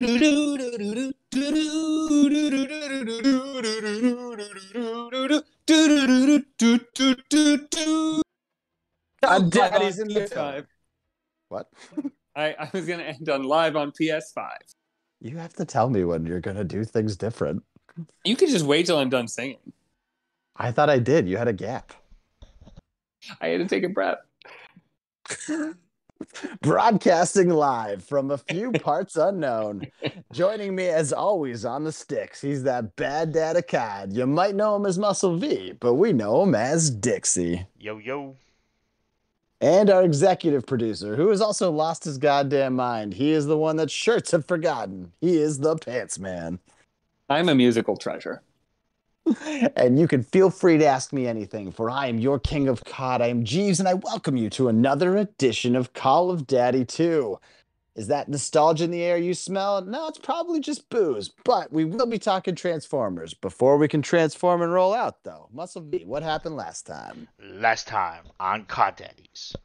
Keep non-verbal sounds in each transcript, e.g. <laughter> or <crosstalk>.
Live Daddy's in the PS5. What? I, I was gonna end on live on PS5. You have to tell me when you're gonna do things different. You could just wait till I'm done singing. I thought I did. You had a gap. I had to take a breath. <laughs> Broadcasting live from a few <laughs> parts unknown. Joining me as always on the sticks. He's that bad dad of COD. You might know him as Muscle V, but we know him as Dixie. Yo yo. And our executive producer, who has also lost his goddamn mind. He is the one that shirts have forgotten. He is the pants man. I'm a musical treasure. And you can feel free to ask me anything, for I am your king of COD. I am Jeeves, and I welcome you to another edition of Call of Daddy 2. Is that nostalgia in the air you smell? No, it's probably just booze, but we will be talking Transformers. Before we can transform and roll out, though, Muscle V, what happened last time? Last time on COD Daddies,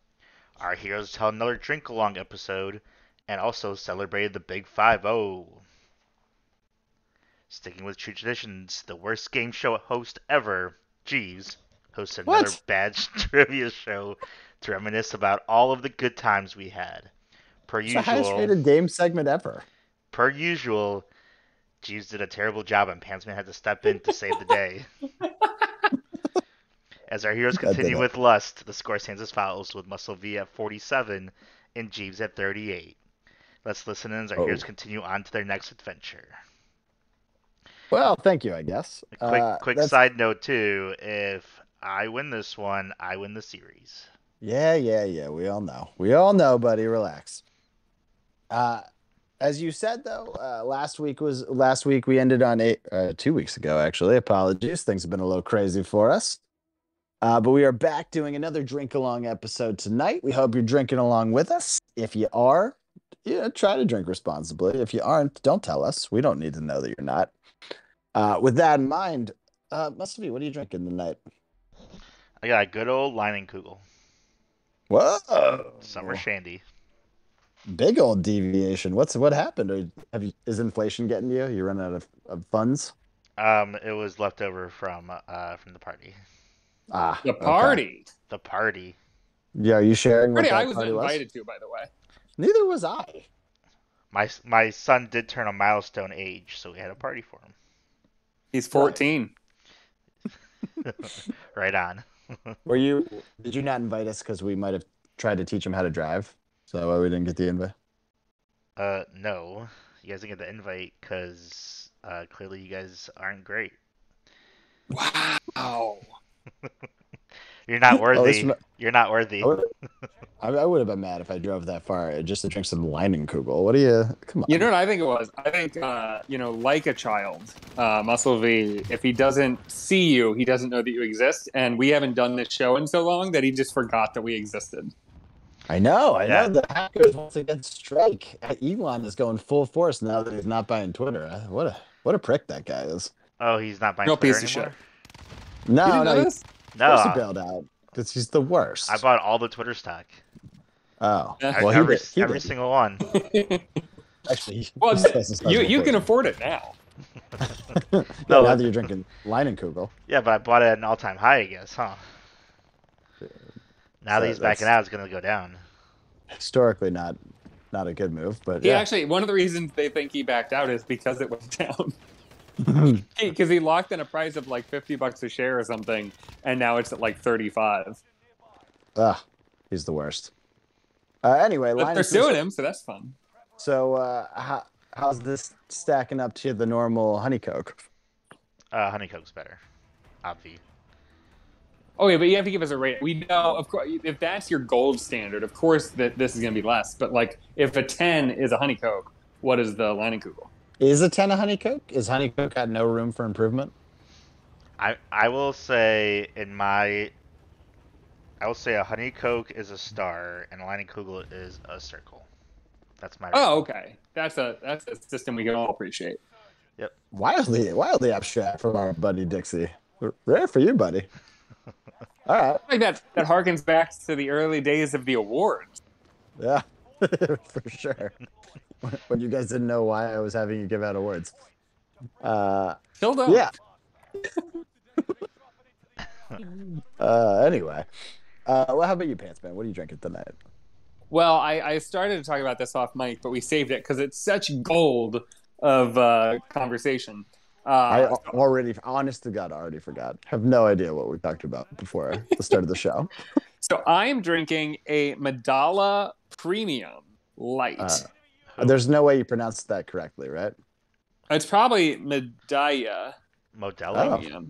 our heroes tell another drink along episode and also celebrated the Big 5 0. Sticking with true traditions, the worst game show host ever, Jeeves, hosted another What? bad <laughs> trivia show to reminisce about all of the good times we had. Per It's the highest usual, rated game segment ever. per usual, Jeeves did a terrible job and Pantsman had to step in to save the day. <laughs> As our heroes continue with Lust, the score stands as follows with Muscle V at 47 and Jeeves at 38. Let's listen in as our Oh. heroes continue on to their next adventure. Well, thank you, I guess. A quick, Uh, quick that's- side note too: if I win this one, I win the series. Yeah, yeah, yeah. We all know. We all know, buddy. Relax. Uh, as you said though, uh, last week was last week. We ended on eight, uh, two weeks ago. Actually, apologies. Things have been a little crazy for us. Uh, but we are back doing another drink along episode tonight. We hope you're drinking along with us. If you are, yeah, try to drink responsibly. If you aren't, don't tell us. We don't need to know that you're not. Uh, with that in mind, uh, must be. What are you drinking tonight? I got a good old Leinenkugel, Whoa! summer shandy. Big old deviation. What's what happened? Or have you is inflation getting to you? You run out of, of funds? Um, it was left over from uh from the party. Ah, The okay. party. The party. Yeah, are you sharing what Party that I was party was? invited to, by the way. Neither was I. My my son did turn a milestone age, so we had a party for him. He's 14. <laughs> Right on. <laughs> Were you? Did you not invite us because we might have tried to teach him how to drive? So why we didn't get the invite? Uh, no, you guys didn't get the invite because uh, clearly you guys aren't great. Wow. <laughs> You're not Oh, this worthy. ma- You're not worthy. I would, I, I would have been mad if I drove that far just to drink some Leinenkugel. What do you? Come on. You know what I think it was? I think, uh, you know, like a child, uh, Muscle V, if he doesn't see you, he doesn't know that you exist. And we haven't done this show in so long that he just forgot that we existed. I know. I know. The hackers once again strike. Elon is going full force now that he's not buying Twitter. Uh, What a what a prick that guy is. Oh, he's not buying No Twitter piece of anymore. No, you didn't no, he. No, Of course he bailed out because he's the worst. I bought all the Twitter stock. Oh, Yeah. well, every did, he every single one. <laughs> Actually, well, he says it's not you, you fault. can afford it now. Yeah, <laughs> No, now that you're drinking Leinenkugel. Yeah, but I bought it at an all-time high, I guess, huh? Now So that he's backing out, it's gonna go down. Historically, not not a good move, but He yeah. actually, one of the reasons they think he backed out is because it went <laughs> down. Because he locked in a price of like 50 bucks a share or something, and now it's at like 35. ah, he's the worst. Uh, anyway, But they're Leinenkugel- suing him, so that's fun. So, uh, how, how's this stacking up to the normal honey coke? Uh, Honeycoke's better. Obvi. Oh yeah, but you have to give us a rate. We know, of course, if that's your gold standard, of course that this is going to be less. But like, if a 10 is a honey coke, what is the Leinenkugel? Is a ten a honey coke? Is honey coke got no room for improvement? I I will say in my I will say a honey coke is a star and a Leinenkugel is a circle. That's my Oh, okay. That's a that's a system we can all appreciate. Yep. Wildly, wildly abstract from our buddy Dixie. Rare for you, buddy. <laughs> All right, Like that that harkens back to the early days of the awards. yeah, <laughs> for sure. when you guys didn't know why I was having you give out awards. Uh, Still don't. yeah. <laughs> uh, anyway, uh, well, how about you, Pants Man? What are you drinking tonight? Well, I, I started to talk about this off mic, but we saved it because it's such gold of uh, conversation. I Uh, al- already, honest to God, I already forgot. Have no idea what we talked about before the start of the show. <laughs> so I am drinking a Medalla Premium Light. Uh, There's no way you pronounced that correctly, right? it's probably Medalla Modelo? Oh.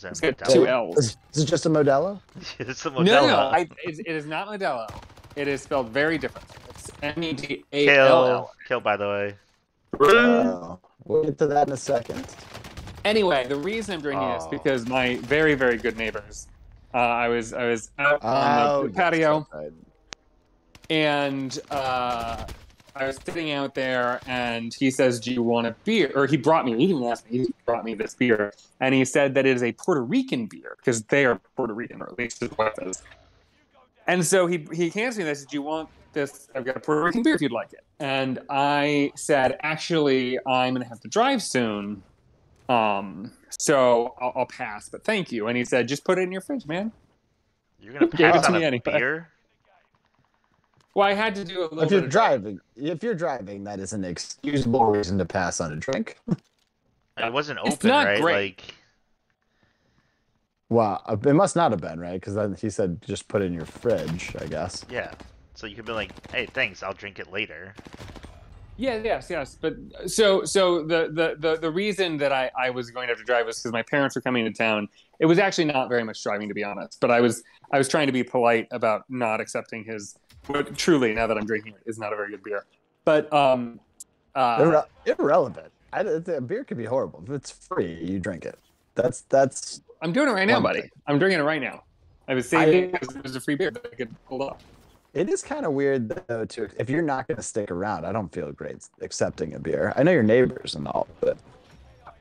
Premium. Is that It's got Modelo? two L's. Is, is it just a Modelo? <laughs> it's a No, Modelo. no, no. I, it, it is not Modelo. It is spelled very different. It's M E D A Kill. L. By the way. Oh, we'll get to that in a second. Anyway, the reason I'm drinking this Oh. because my very, very good neighbors. Uh, I was I was out on Oh, the patio that's and uh, I was sitting out there, and he says, "Do you want a beer?" Or he brought me. He didn't ask me. He brought me this beer, and he said that it is a Puerto Rican beer because they are Puerto Rican, or at least his wife is. And so he he hands me this. Do you want this? I've got a Puerto Rican beer if you'd like it. And I said, actually, I'm gonna have to drive soon. Um, so I'll, I'll pass, but thank you. And he said, just put it in your fridge, man. You're gonna pass to on me a anyway. beer? Well, I had to do a little If you're of driving, if you're driving, that is an excusable reason to pass on a drink. <laughs> It wasn't open, It's open, not right? great. Like, Well, uh, it must not have been right because then he said just put it in your fridge. I guess. yeah. So you could be like, "Hey, thanks. I'll drink it later." Yeah, yes, yes. But so so the the the, the reason that I, I was going to have to drive was because my parents were coming to town. It was actually not very much driving to be honest, but I was I was trying to be polite about not accepting his what truly now that I'm drinking it is not a very good beer. But um uh, Irre- irrelevant. I, the beer could be horrible. If it's free, you drink it. That's that's. I'm doing it right now, buddy. thing. I'm drinking it right now. I was saving it it was a free beer that I could hold up. It is kind of weird though. To if you're not going to stick around, I don't feel great accepting a beer. I know your neighbors and all, but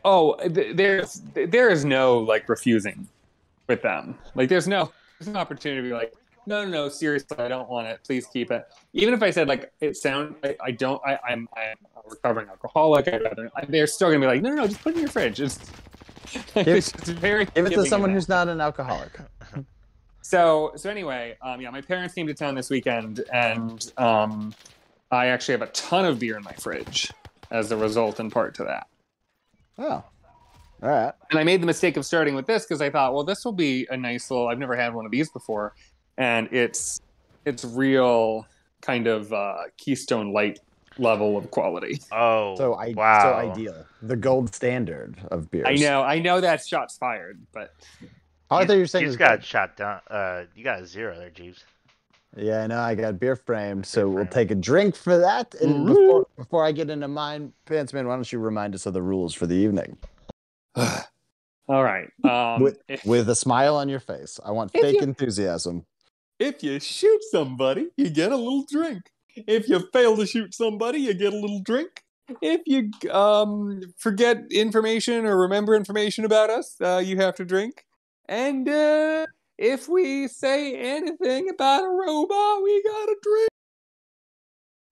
Oh, th- there's there is no like refusing with them. Like there's no there's an opportunity to be like, no, no, no, seriously, I don't want it. Please keep it. Even if I said like it sound, I, I don't, I, I'm I'm a recovering alcoholic. Rather, they're still gonna be like, no, no, no, just put it in your fridge. It's, <laughs> it's very. give it to someone who's not an alcoholic. <laughs> So so anyway, um, yeah, my parents came to town this weekend, and um, I actually have a ton of beer in my fridge as a result, in part to that. Oh, all right. And I made the mistake of starting with this because I thought, well, this will be a nice little. I've never had one of these before, and it's it's real kind of uh, Keystone Light level of quality. Oh, So I wow. so ideal. The gold standard of beers. I know, I know that shots fired, but Oh, I thought you were saying you it just got good. shot down. Uh, you got a zero there, Jeeves. Yeah, I know. I got beer framed, so we'll framed. take a drink for that. And before before I get into mine, Pantsman, why don't you remind us of the rules for the evening <sighs> all right. Um, With- if, with a smile on your face? I want fake you- enthusiasm. If you shoot somebody, you get a little drink. If you fail to shoot somebody, you get a little drink. If you um, forget information or remember information about us, uh, you have to drink. And uh, if we say anything about a robot, we gotta drink.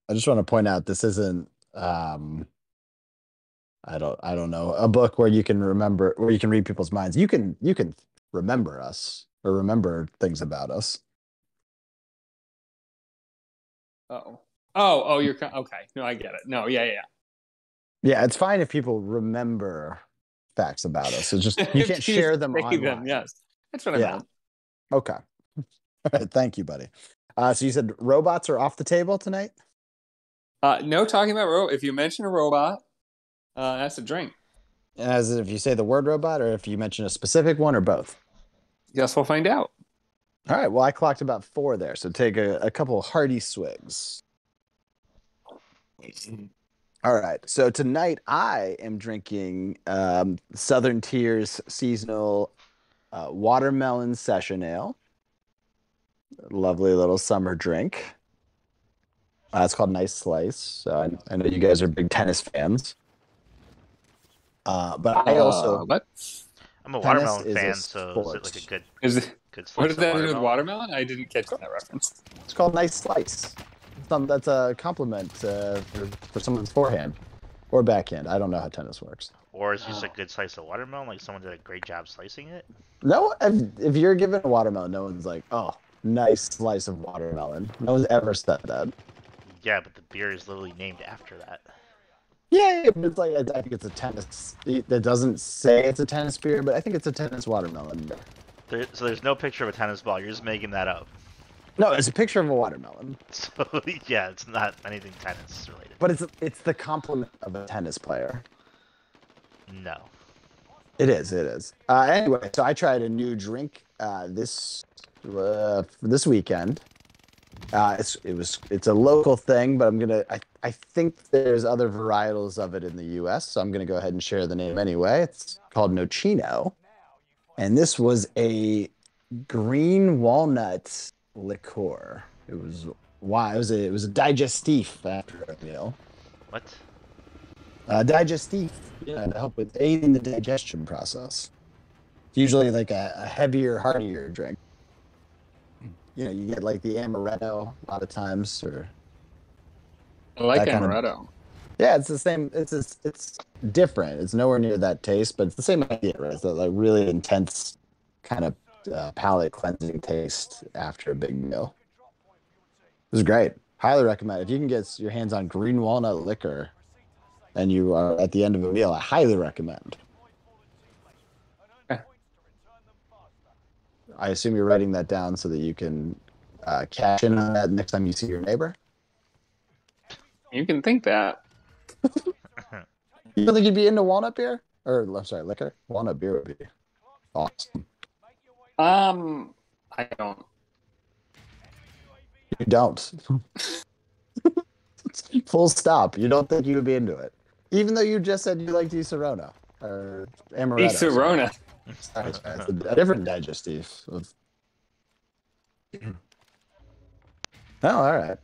I just want to point out this isn't um I don't I don't know a book where you can remember where you can read people's minds. You can you can remember us or remember things about us. Oh, oh, oh, you're okay. No, I get it. No, yeah, yeah. Yeah, it's fine if people remember facts about us. It's just you <laughs> can't share them online. yes, that's what I Yeah. meant. Okay. Right, <laughs> thank you, buddy. Uh, so you said robots are off the table tonight? Uh, no talking about ro. If you mention a robot, uh, that's a drink. As if you say the word robot or if you mention a specific one or both. Guess we'll find out. All right. Well, I clocked about four there. So take a, a couple hearty swigs. All right. So tonight I am drinking um, Southern Tier's seasonal uh, watermelon session ale. Lovely little summer drink. Uh, it's called Nice Slice. So I, I know you guys are big tennis fans. Uh, but I also Uh, what I'm a watermelon is a fan, so is it like a good, is it? Good What slice does of that have to do with watermelon? watermelon? I didn't catch that reference. it's called Nice Slice. some that's a compliment uh, for, for someone's forehand or backhand. I don't know how tennis works. Or it's just a good slice of watermelon, like someone did a great job slicing it. No, if, if you're given a watermelon, no one's like, "Oh, nice slice of watermelon." No one's ever said that. Yeah, but the beer is literally named after that. Yeah, yeah, but it's like I think it's a tennis. That doesn't say it's a tennis beer, but I think it's a tennis watermelon beer. There, so there's no picture of a tennis ball. You're just making that up. No, it's a picture of a watermelon, <laughs> So yeah, it's not anything tennis related. but it's it's the compliment of a tennis player. No. It is. It is. Uh, anyway, so I tried a new drink uh, this uh, this weekend. Uh, it's it was it's a local thing, but I'm gonna I, I think there's other varietals of it in the U.S. So I'm gonna go ahead and share the name anyway. It's called Nocino, and this was a green walnut liqueur. It was why it was a it was a digestif after a meal. What? Uh, digestif, yeah, to help with aiding the digestion process. It's usually like a, a heavier, heartier drink. You know, you get like the amaretto a lot of times, or I like That kind of- amaretto. Yeah, it's the same. It's it's, it's different. It's nowhere near that taste, but it's the same idea, right? It's that like really intense kind of uh, palate cleansing taste after a big meal. It was great. Highly recommend. If you can get your hands on green walnut liquor, and you are at the end of a meal, I highly recommend. I assume you're writing that down so that you can uh, cash in on that next time you see your neighbor. You can think that. <laughs> You don't think you'd be into walnut beer? Or I'm sorry, liquor? Walnut beer would be awesome. Um, I don't. You don't. <laughs> Full stop. You don't think you would be into it, even though you just said you liked Disaronno or Amaretto. Eat Corona. Sorry, sorry, it's a, a different digestive. Of... <clears throat> oh, all right.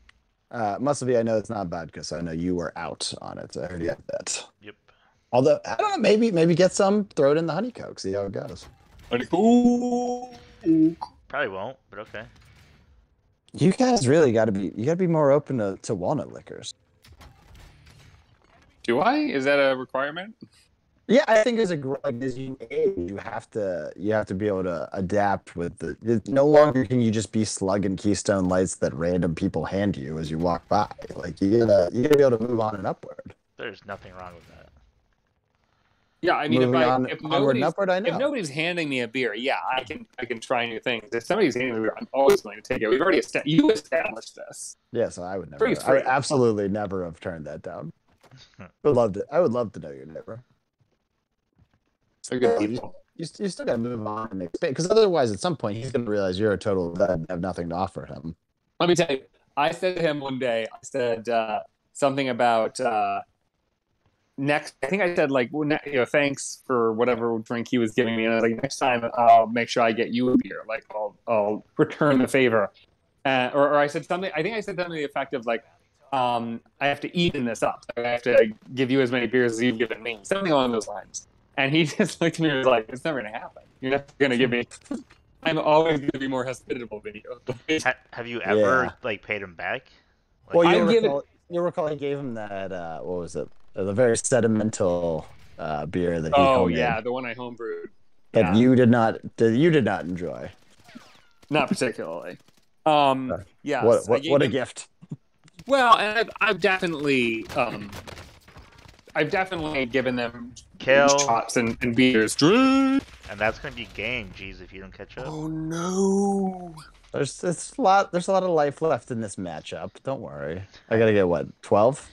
Uh, muscle be. I know it's not bad because I know you were out on it. So I already have that. Yep. Although I don't know, maybe maybe get some, throw it in the honey coke, see how it goes. Ooh. Probably won't, but okay. You guys really got to be you got to be more open to, to walnut liquors. Do I? Is that a requirement? Yeah, I think as a gr- like as you age, you have to you have to be able to adapt with the. it- No longer can you just be slugging Keystone Lights that random people hand you as you walk by. Like you gotta you gotta be able to move on and upward. There's nothing wrong with that. Yeah, I mean, Moving if, I, on, if onward and nobody's upward. I if nobody's handing me a beer, yeah, I can I can try new things. If somebody's handing me a beer, I'm always going to take it. We've already esta- you established this. Yeah, so I would never. I would absolutely never have turned that down. <laughs> would love to. I would love to know your neighbor. They're good people. You, you still got to move on and expand because otherwise, at some point, he's going to realize you're a total vet and have nothing to offer him. Let me tell you, I said to him one day, I said uh, something about uh, next. I think I said like, well, ne- you know, thanks for whatever drink he was giving me, and I was like, next time I'll make sure I get you a beer. Like, I'll I'll return the favor. Uh, or, or I said something. I think I said something to the effect of like, um, I have to even this up. I have to give you as many beers as you've given me. Something along those lines. And he <laughs> just looked at me and was like, "It's never gonna happen. You're not gonna give me." <laughs> I'm always gonna be more hospitable than you. Ha- have you ever Yeah. like paid him back? Like, Well, you'll give it- recall, you'll recall he gave him that. Uh, what was it? Uh, the very sedimental uh, beer that he Oh homemade yeah, the one I homebrewed. that yeah. you did not that you did not enjoy. Not particularly. Um, Okay. yes, what what, what a him- gift! Well, and I've, I've definitely, um, I've definitely given them Kill. shots and, and beers. Drink. and that's gonna be game, jeez, if you don't catch up. Oh no! There's there's a lot there's a lot of life left in this matchup. Don't worry. I gotta get what twelve.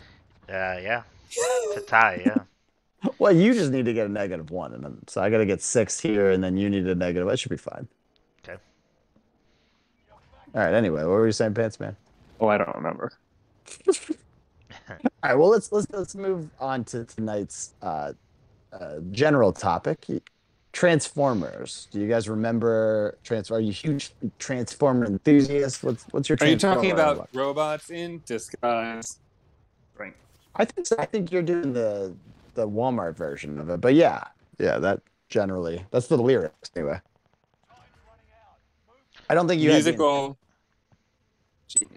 Uh, yeah. To tie, yeah. <laughs> Well, you just need to get a negative one, and then so I gotta get six here, and then you need a negative. That should be fine. Okay. All right. Anyway, what were you saying, Pants Man? Oh, I don't remember. <laughs> All right. Well, let's let's let's move on to tonight's uh, uh, general topic. Transformers. Do you guys remember trans? Are you huge Transformer enthusiasts? What's what's your? Are you talking about robots in disguise? Right. I think so. I think you're doing the the Walmart version of it, but yeah, yeah, that generally that's the lyrics anyway. I don't think you had Musical genius.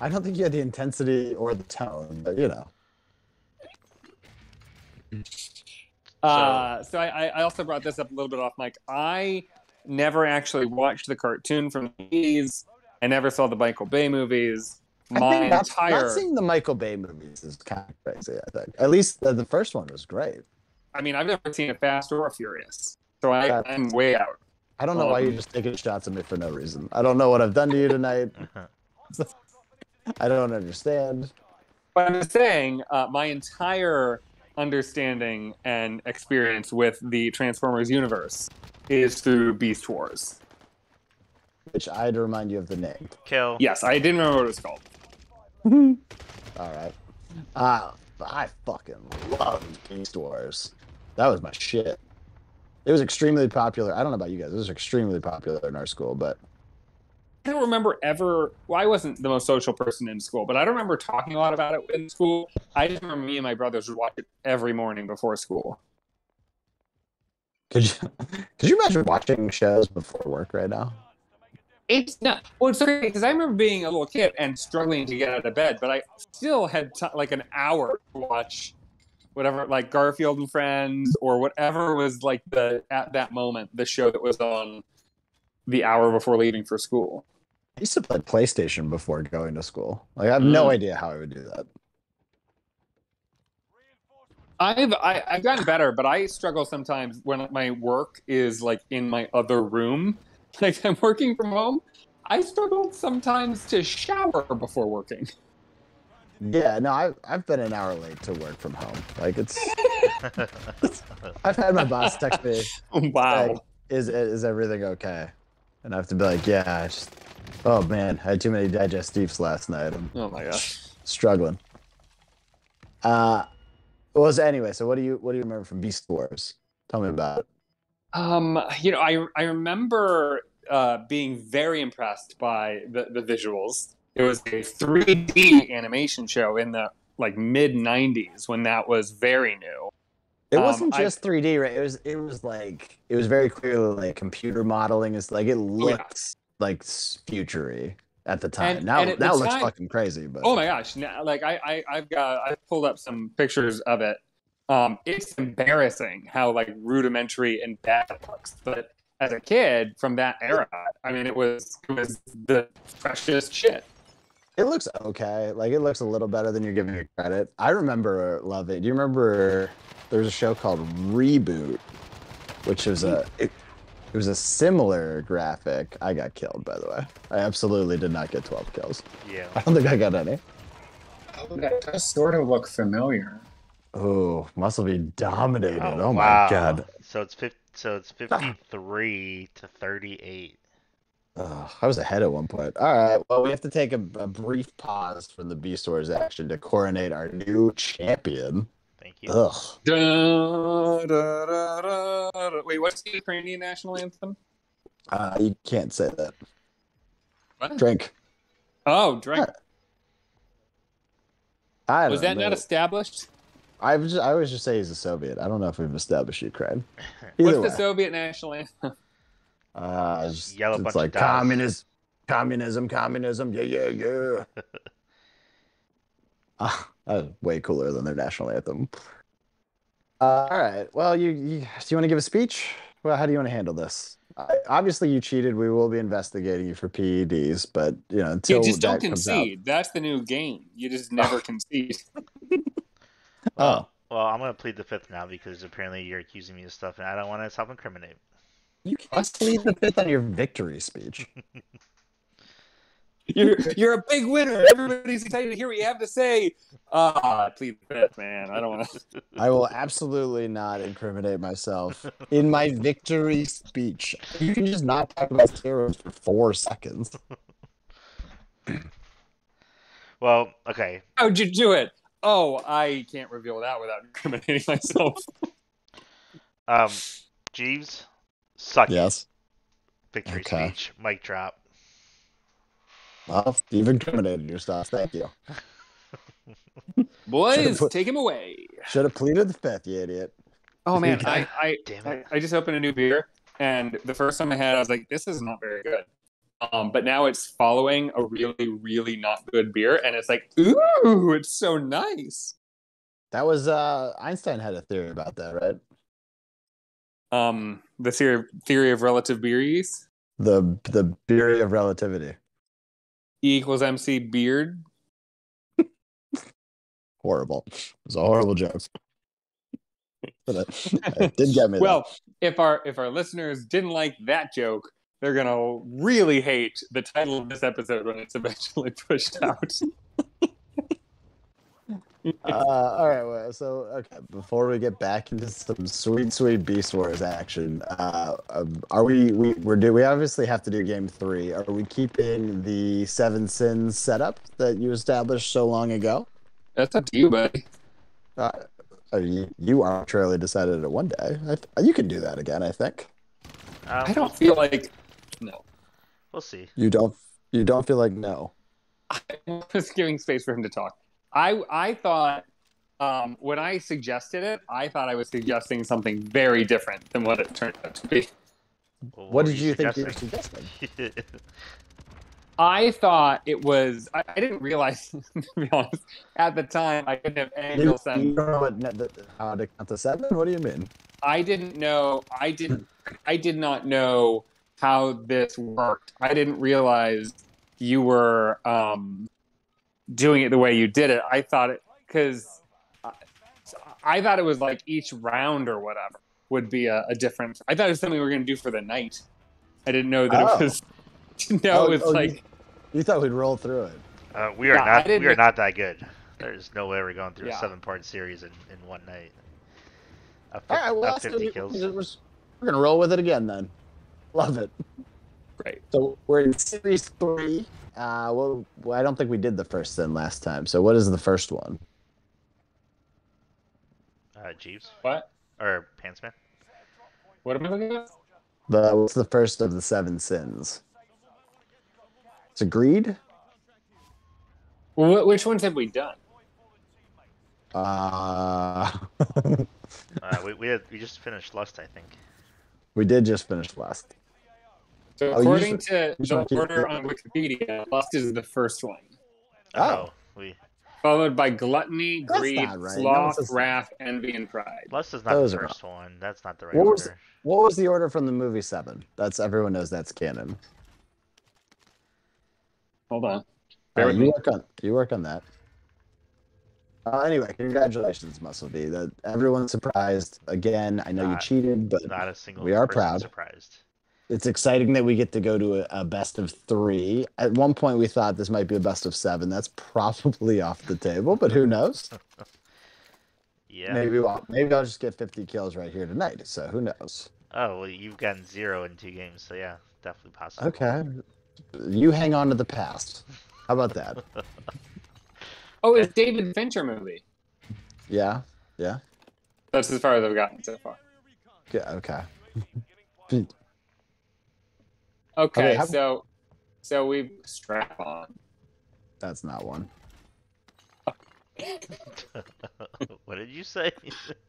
I don't think you had the intensity or the tone, but you know. Uh, so I, I also brought this up a little bit off mic. I never actually watched the cartoon from the 80s. I never saw the Michael Bay movies. I My think not, entire, not seeing the Michael Bay movies is kind of crazy. I think at least the, the first one was great. I mean, I've never seen a Fast or a Furious, so I, That's- I'm way out. I don't know why you're Um, just taking shots at me for no reason. I don't know what I've done to you tonight. <laughs> I don't understand. But I'm saying, uh, my entire understanding and experience with the Transformers universe is through Beast Wars. Which I had to remind you of the name. Kill. Yes, I didn't remember what it was called. <laughs> All right. Uh, I fucking loved Beast Wars. That was my shit. It was extremely popular. I don't know about you guys. It was extremely popular in our school, but I don't remember ever. Well, I wasn't the most social person in school, but I don't remember talking a lot about it in school. I just remember me and my brothers would watch it every morning before school. could you <laughs> could you imagine watching shows before work right now? It's not. Well, it's okay because I remember being a little kid and struggling to get out of bed, but I still had t- like an hour to watch whatever, like Garfield and Friends or whatever was like the at that moment the show that was on the hour before leaving for school. I used to play PlayStation before going to school. Like I have no Mm. idea how I would do that. I've I, I've gotten better, but I struggle sometimes when my work is like in my other room. <laughs> Like I'm working from home. I struggle sometimes to shower before working. Yeah, no, I've I've been an hour late to work from home. Like it's <laughs> I've had my boss text me, <laughs> Wow. Like, is is everything okay? And I have to be like, yeah, I just oh man, I had too many digestives last night. I'm Oh my gosh. struggling. Uh well so anyway, so what do you what do you remember from Beast Wars? Tell me about it. Um, you know, I I remember uh, being very impressed by the, the visuals. It was a 3D animation show in the like mid 90s when that was very new. It Um, wasn't I- just 3D, right? It was it was like it was very clearly like computer modeling. It's like it Oh, looked like futury at the time. And- now and at now it looks time- fucking crazy, but Oh my gosh! Now, like I, I I've got I pulled up some pictures of it. Um, it's embarrassing how like rudimentary and bad it looks. But as a kid from that era, I mean, it was it was the freshest shit. It looks okay. Like it looks a little better than you're giving it credit. I remember loving. Do you remember there was a show called Reboot, which was a it, it was a similar graphic. I got killed by the way. I absolutely did not get 12 kills. yeah. I don't think I got any. Oh, that does sort of look familiar. Oh, muscle be dominated. Oh, oh wow. my god. So it's fif- so it's ah. 53 to 38. Ugh, I was ahead at one point. All right. Well, we have to take a, a brief pause from the Beast Wars action to coronate our new champion. Thank you. Ugh. Da, da, da, da, da. Wait, what's the Ukrainian national anthem? Uh, you can't say that. What? Drink. Oh, drink. I Was don't that not established? I was just, I always just say he's a Soviet. I don't know if we've established Ukraine. <laughs> What's Either the Soviet national anthem? uh, it's, just- Yell it's bunch like dials. communism, communism, communism. Yeah, yeah, yeah. <laughs> Ah, that was way cooler than their national anthem. Uh, all right. Well, you, you do you want to give a speech? Well, how do you want to handle this? Uh, obviously, you cheated. We will be investigating you for PEDs, but you know until You just don't that comes out- concede. That's the new game. You just never <laughs> concede. Oh, Well, I'm gonna plead the fifth now because apparently you're accusing me of stuff, and I don't want to self-incriminate. you can't plead the fifth on your victory speech. <laughs> You're you're a big winner. Everybody's excited to hear what you have to say. Ah, plead the fifth, man. I don't want to. <laughs> I will absolutely not incriminate myself in my victory speech. You can just not talk about steroids for four seconds. <clears throat> Well, okay. How'd you do it? Oh, I can't reveal that without incriminating <laughs> myself. Um, Jeeves, suck it. Yes. Victory Okay. speech. Mic drop. Well, you've incriminated yourself. Thank you. <laughs> Boys, put- take him away. Should have pleaded the fifth, you idiot. Oh man, I I, Damn I it. I just opened a new beer, and the first time I had, it, I was like, "This is not very good." Um, but now it's following a really, really not good beer, and it's like, ooh, it's so nice. That was uh Einstein had a theory about that, right? Um, the theory theory of relative beer use. The the theory of relativity. E equals MC beard. Horrible. It was a horrible joke. but it, uh, <laughs> it did get me. Well, if our if our listeners didn't like that joke, they're gonna really hate the title of this episode when it's eventually <laughs> pushed out. Though. <laughs> uh, all right. Well, so okay, before we get back into some sweet, sweet Beast Wars action, uh, um, are we we we're do we obviously have to do game three? Are we keeping the seven sins setup that you established so long ago? That's up to you, buddy. Uh, uh, you, you arbitrarily decided it one day. I th- you can do that again. I think Um, I don't feel like no. We'll see. you don't. You don't feel like no. <laughs> I'm just giving space for him to talk. I I thought um, when I suggested it, I thought I was suggesting something very different than what it turned out to be. Well, What, were did you think you were suggesting? suggesting? <laughs> I thought it was. I, I didn't realize, <laughs> to be honest, at the time I didn't have any You, real you don't know what, ne- the- how to count to seven? What do you mean? I didn't know. I didn't. I did not know how this worked. I didn't realize you were um, doing it the way you did it. I thought it because I, I thought it was like each round or whatever would be a, a different. I thought it was something we were going to do for the night. I didn't know that Oh. <laughs> it was. No, Oh, it was oh, you- like You thought we'd roll through it. Uh, we are Yeah, not. We are not that good. There's no way we're going through Yeah. a seven-part series in, in one night. Up, All right, well, up 50 gonna, kills. we're, we're gonna roll with it again then. Love it. great. So we're in series three. Uh, well, well, I don't think we did the first sin last time. So what is the first one? Uh, Jeeves What? or Pantsman. What am I looking at? The what's the first of the seven sins? It's agreed. Well, wh- which ones have we done? Uh, <laughs> Uh, we we, had, we just finished Lust, I think. we did just finish last. So Oh, according just- to you just the order on Wikipedia, lust is the first one. Oh. we followed by gluttony, That's greed, right. Sloth, it's just- wrath, envy, and pride. Lust is not Those the first one. That's not the right What was- order. What was the order from the movie Seven? That's everyone knows that's canon. Hold on. Bear Uh, you me. work on you work on that. Uh, anyway, congratulations, Muscle B. That everyone's surprised again. I know you cheated, but Not a single. we are person proud. Surprised. It's exciting that we get to go to a, a best of three. At one point, we thought this might be a best of seven. That's probably off the table, but who knows? <laughs> Yeah. Maybe I'll, maybe I'll just get 50 kills right here tonight. So who knows? Oh well, you've gotten zero in two games, so yeah, definitely possible. Okay, you hang on to the past. How about that? <laughs> Oh, it's David Fincher movie. Yeah, yeah. That's as far as I've gotten so far. Yeah, okay. <laughs> Okay, Okay, so so we strap on. That's not one. <laughs> what did you say? <laughs>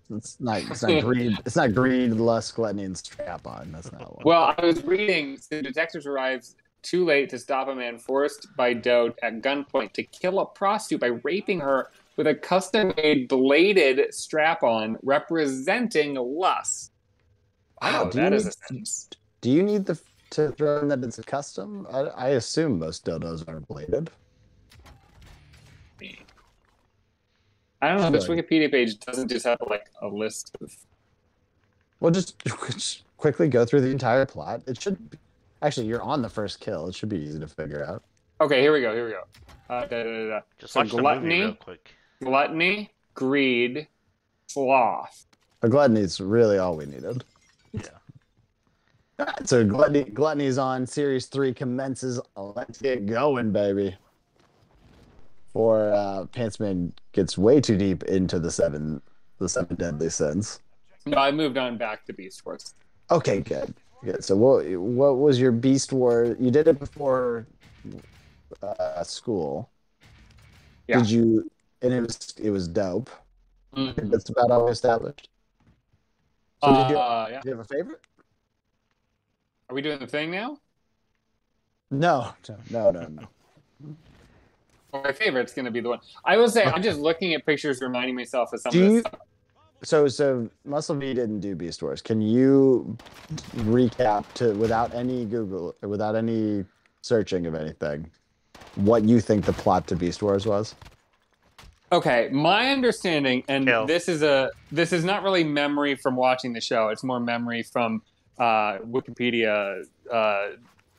It's not. It's not greed. It's not greed, lust, gluttony, and strap on. That's not one. Well, I was reading the detectives arrives too late to stop a man forced by Dote at gunpoint to kill a prostitute by raping her with a custom-made bladed strap-on representing lust. Wow, Wow, do you that is a sentence. Do you need the to throw in that it's a custom? I, I assume most dildos are bladed. I don't know. This Wikipedia page doesn't just have like a list of. Well, just, <laughs> just quickly go through the entire plot. It should. Be, actually, you're on the first kill. It should be easy to figure out. Okay, here we go. Here we go. Uh, da, da, da, da. Just So watch the gluttony, movie real quick. gluttony, greed, sloth. A gluttony is really all we needed. So gluttony, gluttony's on. Series three commences. Let's get going, baby. For uh, Pantsman gets way too deep into the seven, the seven deadly sins. No, I moved on back to Beast Wars. Okay, good. Good. So what what was your Beast War? You did it before uh, school. Yeah. Did you? And it was it was dope. Mhm. That's about all we established. So did you, Uh, yeah. do you have a favorite? Are we doing the thing now? No, no, no, no. Well, my favorite's going to be the one. I will say, I'm just looking at pictures, reminding myself of some Do of you- stuff. So, so Muscle V didn't do Beast Wars. Can you recap to without any Google, without any searching of anything, what you think the plot to Beast Wars was? Okay, my understanding, and Kill. this is a this is not really memory from watching the show. It's more memory from uh, Wikipedia uh,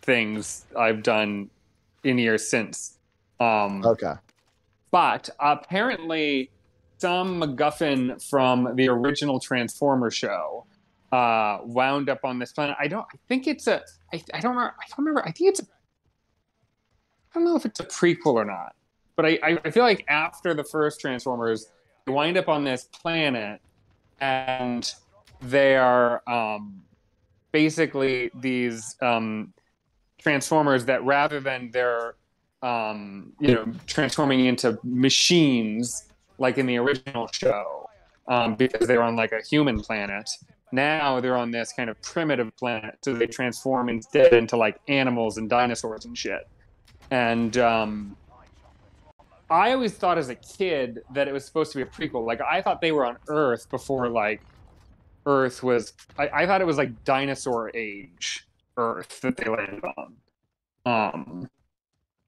things I've done in years since. Um, Okay. But apparently, some MacGuffin from the original Transformer show uh, wound up on this planet. I don't. I think it's a. I, I don't remember. I don't remember. I think it's. A, I don't know if it's a prequel or not. But I, I, feel like after the first Transformers, they wind up on this planet, and they are um, basically these um, Transformers that rather than their um, you know, transforming into machines like in the original show, um, because they were on like a human planet. Now they're on this kind of primitive planet, so they transform instead into like animals and dinosaurs and shit. And um, I always thought as a kid that it was supposed to be a prequel. Like I thought they were on Earth before like Earth was. I, I thought it was like dinosaur age Earth that they landed on. Um,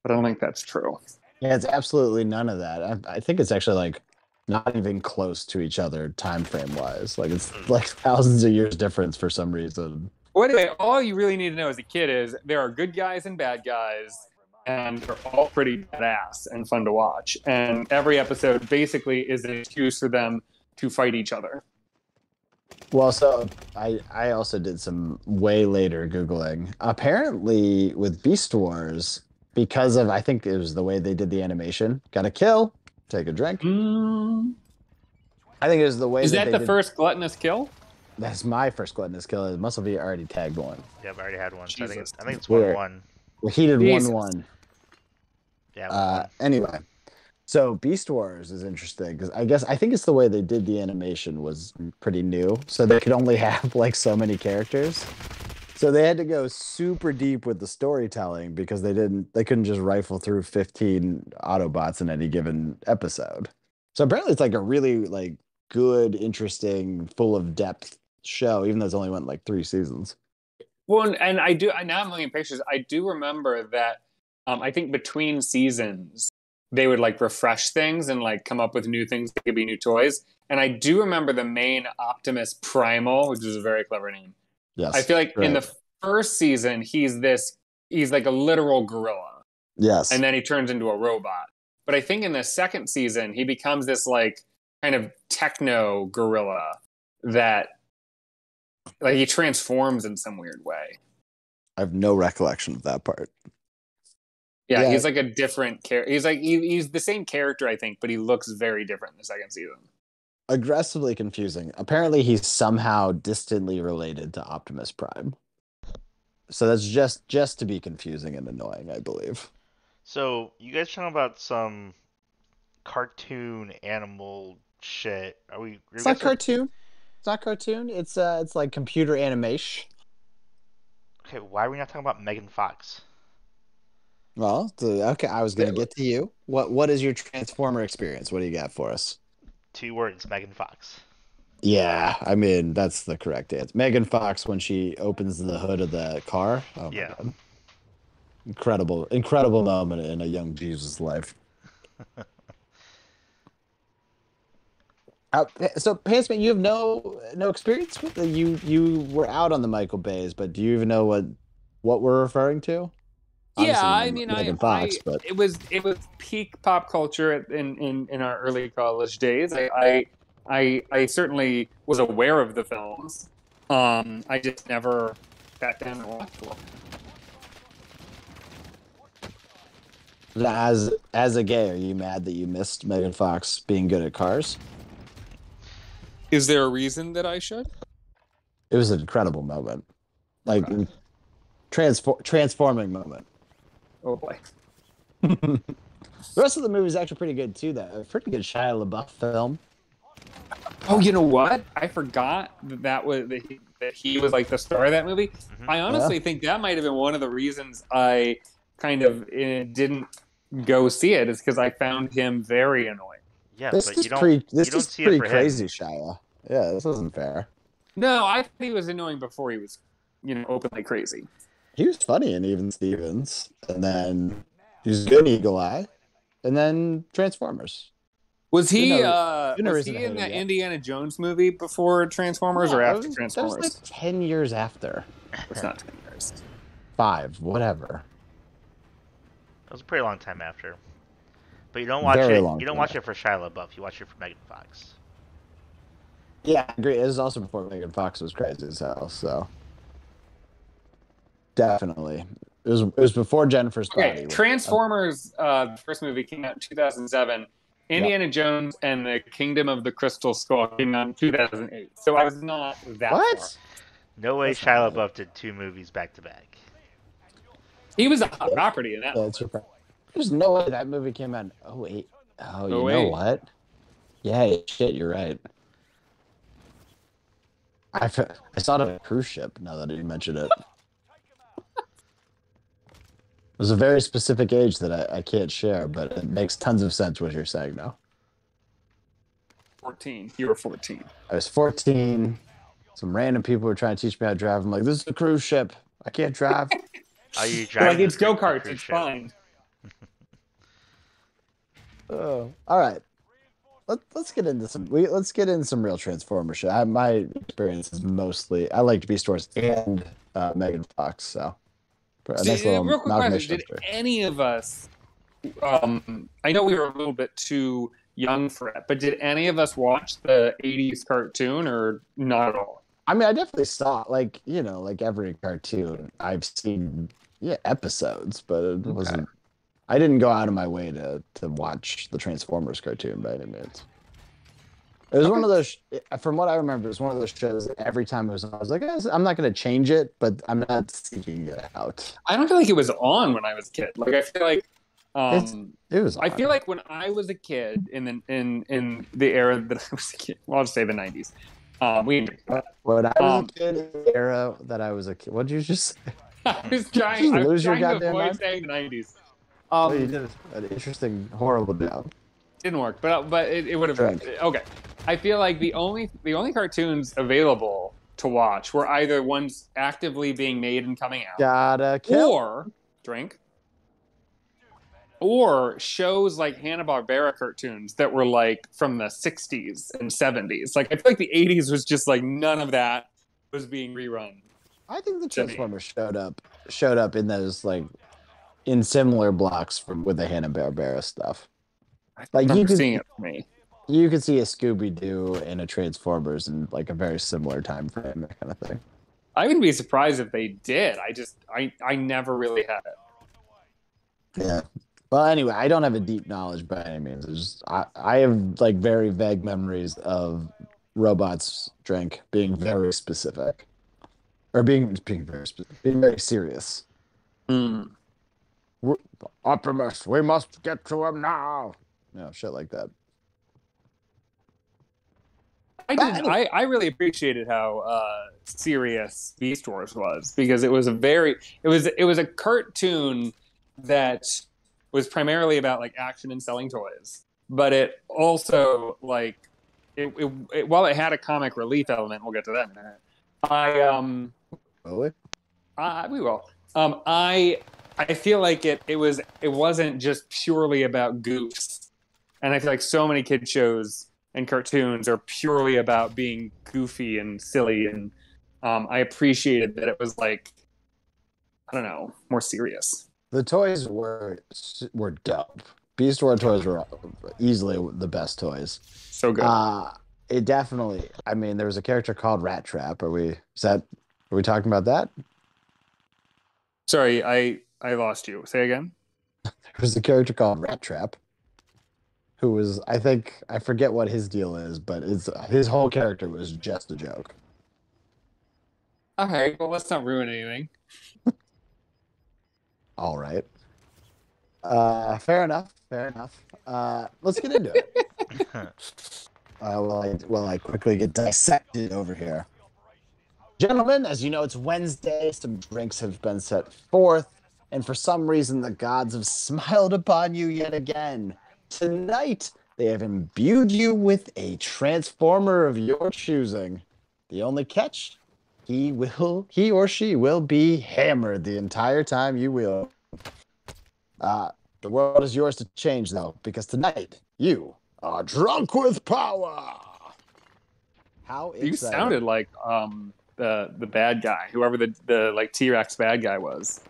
but I don't think that's true. Yeah, it's absolutely none of that. I, I think it's actually like not even close to each other time frame wise. Like it's like thousands of years difference for some reason. Well, anyway, all you really need to know as a kid is there are good guys and bad guys, and they're all pretty badass and fun to watch. And every episode basically is an excuse for them to fight each other. Well, so I I also did some way later googling. Apparently, with Beast Wars, because of I think it was the way they did the animation, got to kill, take a drink. Mm. I think it was the way. Is that they the did- first gluttonous kill? That's my first gluttonous kill. It Muscle V already tagged one. Yep, I already had one. So I think it's, I think it's Weird. one one. Well, he did Jesus. one one. Yeah. one Uh, one. anyway, so Beast Wars is interesting because I guess I think it's the way they did the animation was pretty new, so they could only <laughs> have like so many characters. So they had to go super deep with the storytelling because they didn't they couldn't just rifle through 15 Autobots in any given episode. So apparently it's like a really like good, interesting, full of depth show, even though it's only went like three seasons. Well, and- I do. I now I'm looking at pictures. I do remember that. Um, I think between seasons they would like refresh things and like come up with new things that could be new toys. And I do remember the main Optimus Primal, which is a very clever name. Yes. I feel like in the first season he's this. He's like a literal gorilla, yes. and then he turns into a robot. But I think in the second season he becomes this like kind of techno gorilla that like he transforms in some weird way. I have no recollection of that part. Yeah, Yeah. he's like a different character. He's like he, he's the same character, I think, but he looks very different in the second season. aggressively confusing. Apparently, he's somehow distantly related to Optimus Prime. So that's just just to be confusing and annoying, I believe. So you guys talking about some cartoon animal shit? Are we? It's not cartoon. It's not cartoon. It's uh, it's like computer animation. Okay, why are we not talking about Megan Fox? Well, okay, I was gonna get to you. What what is your Transformer experience? What do you got for us? Two words, Megan Fox. Yeah, I mean that's the correct answer. Megan Fox when she opens the hood of the car. Oh Yeah. God. Incredible, incredible moment in a young Jesus' life. <laughs> Uh, so, Pantsman, you have no no experience with the, you. You were out on the Michael Bays, but do you even know what what we're referring to? Obviously, yeah, I mean, Megan I, Fox, I but it was it was peak pop culture in in, in our early college days. I, I I I certainly was aware of the films. Um, I just never sat down and watched one. as as a gay, are you mad that you missed Megan Fox being good at cars? Is there a reason that I should? It was an incredible moment, like transfor- transforming moment. Oh boy. The rest of the movie is actually pretty good too. though. A pretty good Shia LaBeouf film. Oh, you know what? I forgot that that was that he, that he was like the star of that movie. Mhm. I honestly think that might have been one of the reasons I kind of eh, didn't go see it is because I found him very annoying. Yeah, This but is you don't. pretty. This you don't is see it pretty for him. crazy, Shia. Yeah, this isn't fair. No, I thought he was annoying before he was, you know, openly crazy. He was funny in Even Stevens, and then he was good in Eagle Eye, and then Transformers. Was he? Good no- uh, good no was he in him that yet. Indiana Jones movie before Transformers or after was- Transformers? That was like ten years after. It's not ten years. Five, whatever. It was a pretty long time after. But you don't watch Very it. You don't time watch it for Shia LaBeouf. You watch it for Megan Fox. Yeah, I agree. It was also before Megan Fox was crazy as hell. So definitely, it was. It was before Jennifer's Okay, body. Transformers. Uh, the first movie came out in 2007. Indiana Jones and the Kingdom of the Crystal Skull came out in 2008. So I was not that What? far. No way That's Shia LaBeouf did two movies back to back. He was a hot property in that. Yeah, it's surprising. There's no way that movie came out. in- Oh wait. Oh, you Oh, know what? Yeah, shit. You're right. I, fe- I saw it on a cruise ship. Now that you mention it, it was a very specific age that I, I can't share, but it makes tons of sense what you're saying now. 14. You were 14. I was 14. Some random people were trying to teach me how to drive. I'm like, this is a cruise ship. I can't drive. <laughs> Are you driving? Like it's go karts. It's ship? fine. <laughs> Oh, all right. Let, let's get into some. We let's get into some real Transformer shit. I, my experience is mostly I liked Beast Wars and uh, Megan Fox. So, Did- little real quick question: Did any of us? Um, I know we were a little bit too young for it, but did any of us watch the '80s cartoon or not at all? I mean, I definitely saw like you know like every cartoon I've seen yeah episodes, but it wasn't. I didn't go out of my way to to watch the Transformers cartoon by any means. It was one of those. From what I remember, it was one of those shows. Every time it was on, I was like, "Eh, I'm not going to change it, but I'm not seeking it out. I don't feel like it was on when I was a kid. Like I feel like. It's- Um, It was. I feel like when I was a kid in the in in the era that I was a kid, well, I'll just say the '90s. Um, we when I was um, a kid, in the era that I was a kid. What did you just say? <laughs> I was trying. I was lose your trying to goddamn avoid mind? saying the '90s. Oh, you Um, did an interesting, horrible job. didn't work, but but it, it would have. Okay, I feel like the only the only cartoons available to watch were either ones actively being made and coming out, Gotta kill. or drink, or shows like Hanna Barbera cartoons that were like from the '60s and '70s. Like I feel like the '80s was just like none of that was being rerun. I think the. Transformers showed up showed up in those like in similar blocks from with the Hanna Barbera stuff. Like, you could- seeing it for me. You could see a Scooby Doo and a Transformers in like a very similar time frame, that kind of thing. I wouldn't be surprised if they did. I just I I never really had it. Yeah. Well, anyway, I don't have a deep knowledge by any means. It's just I, I have like very vague memories of robots drink being very specific, or being being very specific, being very serious. Hmm. We're- Optimus, we must get to him now. You know, shit like that. I did. I, I really appreciated how uh, serious Beast Wars was because it was a very it was it was a cartoon that was primarily about like action and selling toys, but it also like it, it, it while it had a comic relief element, we'll get to that in a minute. I um Really? I, we will. Um, I I feel like it it was it wasn't just purely about goofs, and I feel like so many kid shows and cartoons are purely about being goofy and silly, and um, I appreciated that it was like I don't know more serious. The toys were were dope. Beast War toys were easily the best toys. So good. Uh it definitely. I mean, there was a character called Rat Trap. Are we? Is that? Are we talking about that? Sorry, I I lost you. Say again. <laughs> There was a character called Rat Trap, who was. I think I forget what his deal is, but it's his whole character was just a joke. Okay, well let's not ruin anything. <laughs> All right. Uh, fair enough. Fair enough. Uh, let's get into it. <laughs> uh, while, I, while I quickly get dissected over here. Gentlemen, as you know, it's Wednesday. Some drinks have been set forth, and for some reason, the gods have <laughs> smiled upon you yet again. Tonight, they have imbued you with a transformer of your choosing. The only catch, he will, he or she will be hammered the entire time you will. Uh, the world is yours to change, though, because tonight you are drunk with power. How You sounded like um the the bad guy, whoever the the like T Rex bad guy was.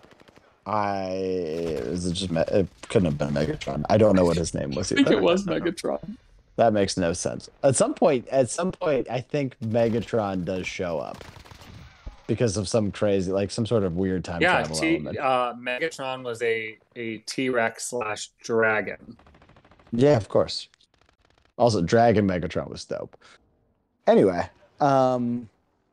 I is it just it couldn't have been Megatron. I don't know what his name was. <laughs> I think either. it was Megatron. That makes no sense. At some point, at some point, I think Megatron does show up because of some crazy, like some sort of weird time Yeah, travel T, element. uh, Megatron was a a T Rex slash dragon. Yeah, of course. Also, Dragon Megatron was dope. Anyway, um,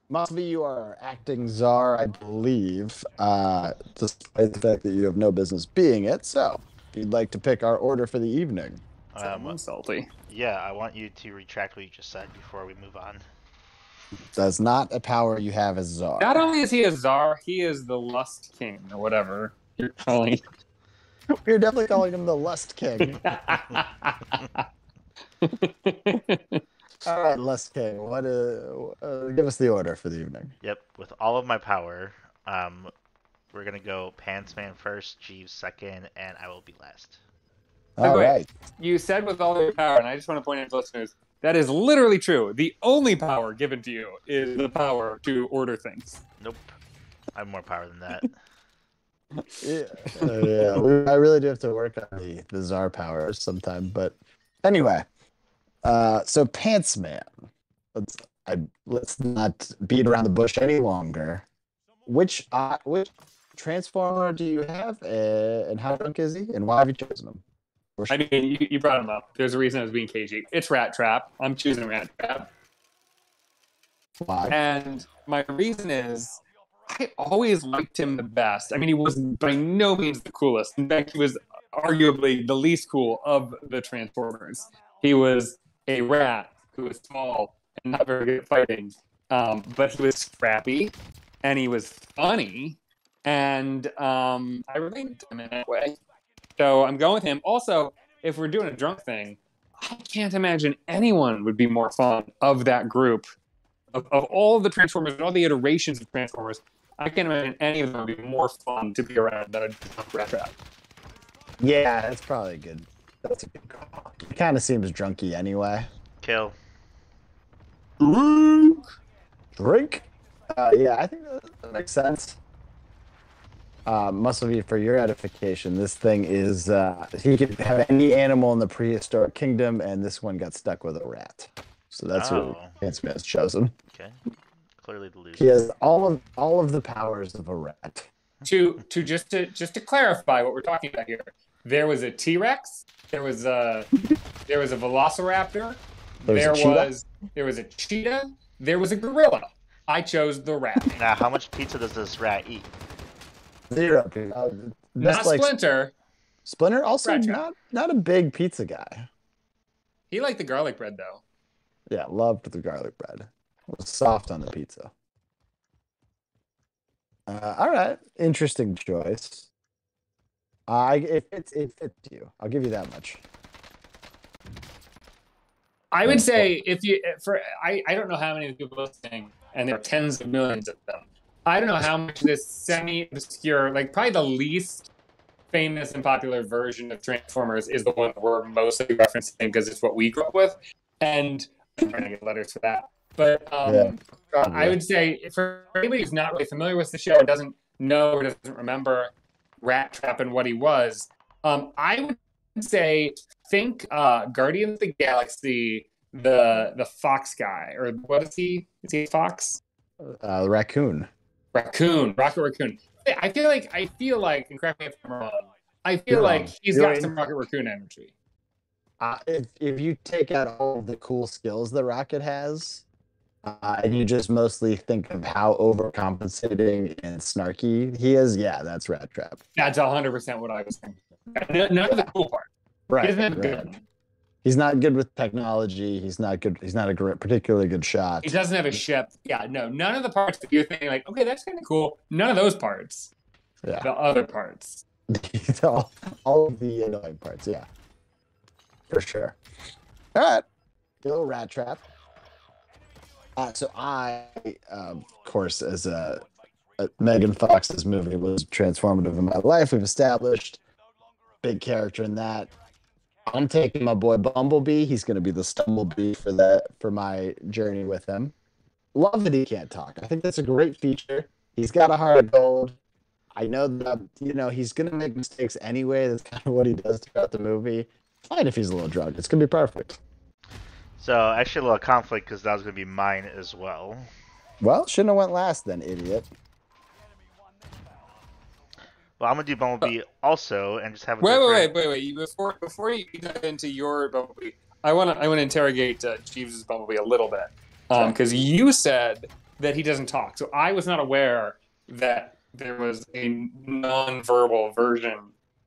Mosby, you are acting czar, I believe, uh, despite the fact that you have no business being it. So, if you'd like to pick our order for the evening, Um, Someone salty. yeah, I want you to retract what you just said before we move on. that's not a power you have as czar. Not only is he a czar, he is the lust king or whatever you're calling. <laughs> You're definitely calling him the Lust King. <laughs> <laughs> All right, Lust King. What? Uh, uh, give us the order for the evening. Yep, with all of my power, um, we're gonna go Pantsman first, Jeeves second, and I will be last. By the All way- right. you said with all your power, and I just want to point out to listeners that is literally true. The only power given to you is the power to order things. Nope, I have more power than that. <laughs> Yeah, uh, yeah. I really do have to work on the the czar powers sometime. But anyway, uh, so Pants Man. Let's I let's not beat around the bush any longer. Which uh, which transformer do you have, uh, and how drunk is he, and why have you chosen him? I mean, you, you brought him up. There's a reason I was being cagey. It's Rat Trap. I'm choosing Rat Trap. why? And my reason is I always liked him the best. I mean, he was by no means the coolest. In fact, he was arguably the least cool of the Transformers. He was a rat who was small and not very good at fighting, um, but he was scrappy and he was funny. And um, I related to him in that way. So I'm going with him. Also, if we're doing a drunk thing, I can't imagine anyone would be more fun of that group of, of all the Transformers and all the iterations of Transformers, I can't imagine any of them would be more fun to be around than a drunk rat. Yeah, that's probably a good. That's a good call. He kind of seems drunky anyway. Kill. Drink? Uh, yeah, I think that, that makes sense. Uh, muscle be for your edification. This thing is uh, he could have any animal in the prehistoric kingdom, and this one got stuck with a rat. So that's Oh. what Pants has chosen. Okay. Clearly the loser. He has all of all of the powers of a rat. To to just to just to clarify what we're talking about here, there was a T Rex, there was a there was a Velociraptor, There was a there cheetah? was there was a cheetah, there was a gorilla. I chose the rat. <laughs> Now, how much pizza does this rat eat? Zero. Uh, Not like Splinter. Splinter, also Rat trap. not not a big pizza guy. He liked the garlic bread though. Yeah, loved the garlic bread. It was soft on the pizza. Uh, all right, interesting choice. I it fits it fits you. I'll give you that much. I would say if you for I, I don't know how many of the people listening, and there are tens of millions of them. I don't know how much this semi obscure, like probably the least famous and popular version of Transformers is the one we're mostly referencing because it's what we grew up with, and I'm trying to get letters for that. But um, Yeah. I would say for anybody who's not really familiar with the show or doesn't know or doesn't remember Rat Trap and what he was, um, I would say think uh, Guardians of the Galaxy, the the Fox guy, or what is he? Is he a Fox? uh, the raccoon. Raccoon, Rocket Raccoon. I feel like I feel like, and correct me if I'm wrong. I feel You're like wrong. he's You're got right. some Rocket Raccoon energy. Uh, if if you take out all the cool skills that Rocket has, uh, and you just mostly think of how overcompensating and snarky he is, yeah, that's Rat Trap. That's 100 percent what I was thinking. None of the cool part. Right. He doesn't have a right. gun. He's not good with technology. He's not good. He's not a great, particularly good shot. He doesn't have a ship. Yeah, no, none of the parts that you're thinking like, okay, that's kind of cool. None of those parts. Yeah, The other parts. <laughs> all, all of the annoying parts. Yeah, for sure. All right, a little rat trap. Uh, so I, um, of course, as a, a Megan Fox's movie was transformative in my life. We've established big character in that. I'm taking my boy Bumblebee. He's going to be the Stumblebee for that for my journey with him. Love that he can't talk. I think that's a great feature. He's got a heart of gold. I know that you know he's going to make mistakes anyway. That's <laughs> kind of what he does throughout the movie. Fine if he's a little drunk. It's going to be perfect. So actually, a little conflict because that was gonna be mine as well. Well, shouldn't have went last then, idiot. Well, I'm gonna do Bumblebee also, and just have a Wait, wait, different- wait, wait, wait. Before before you dive into your Bumblebee, I want to I want to interrogate uh, Jeeves' Bumblebee a little bit because you said that he doesn't talk. So I was not aware that there was a non-verbal version.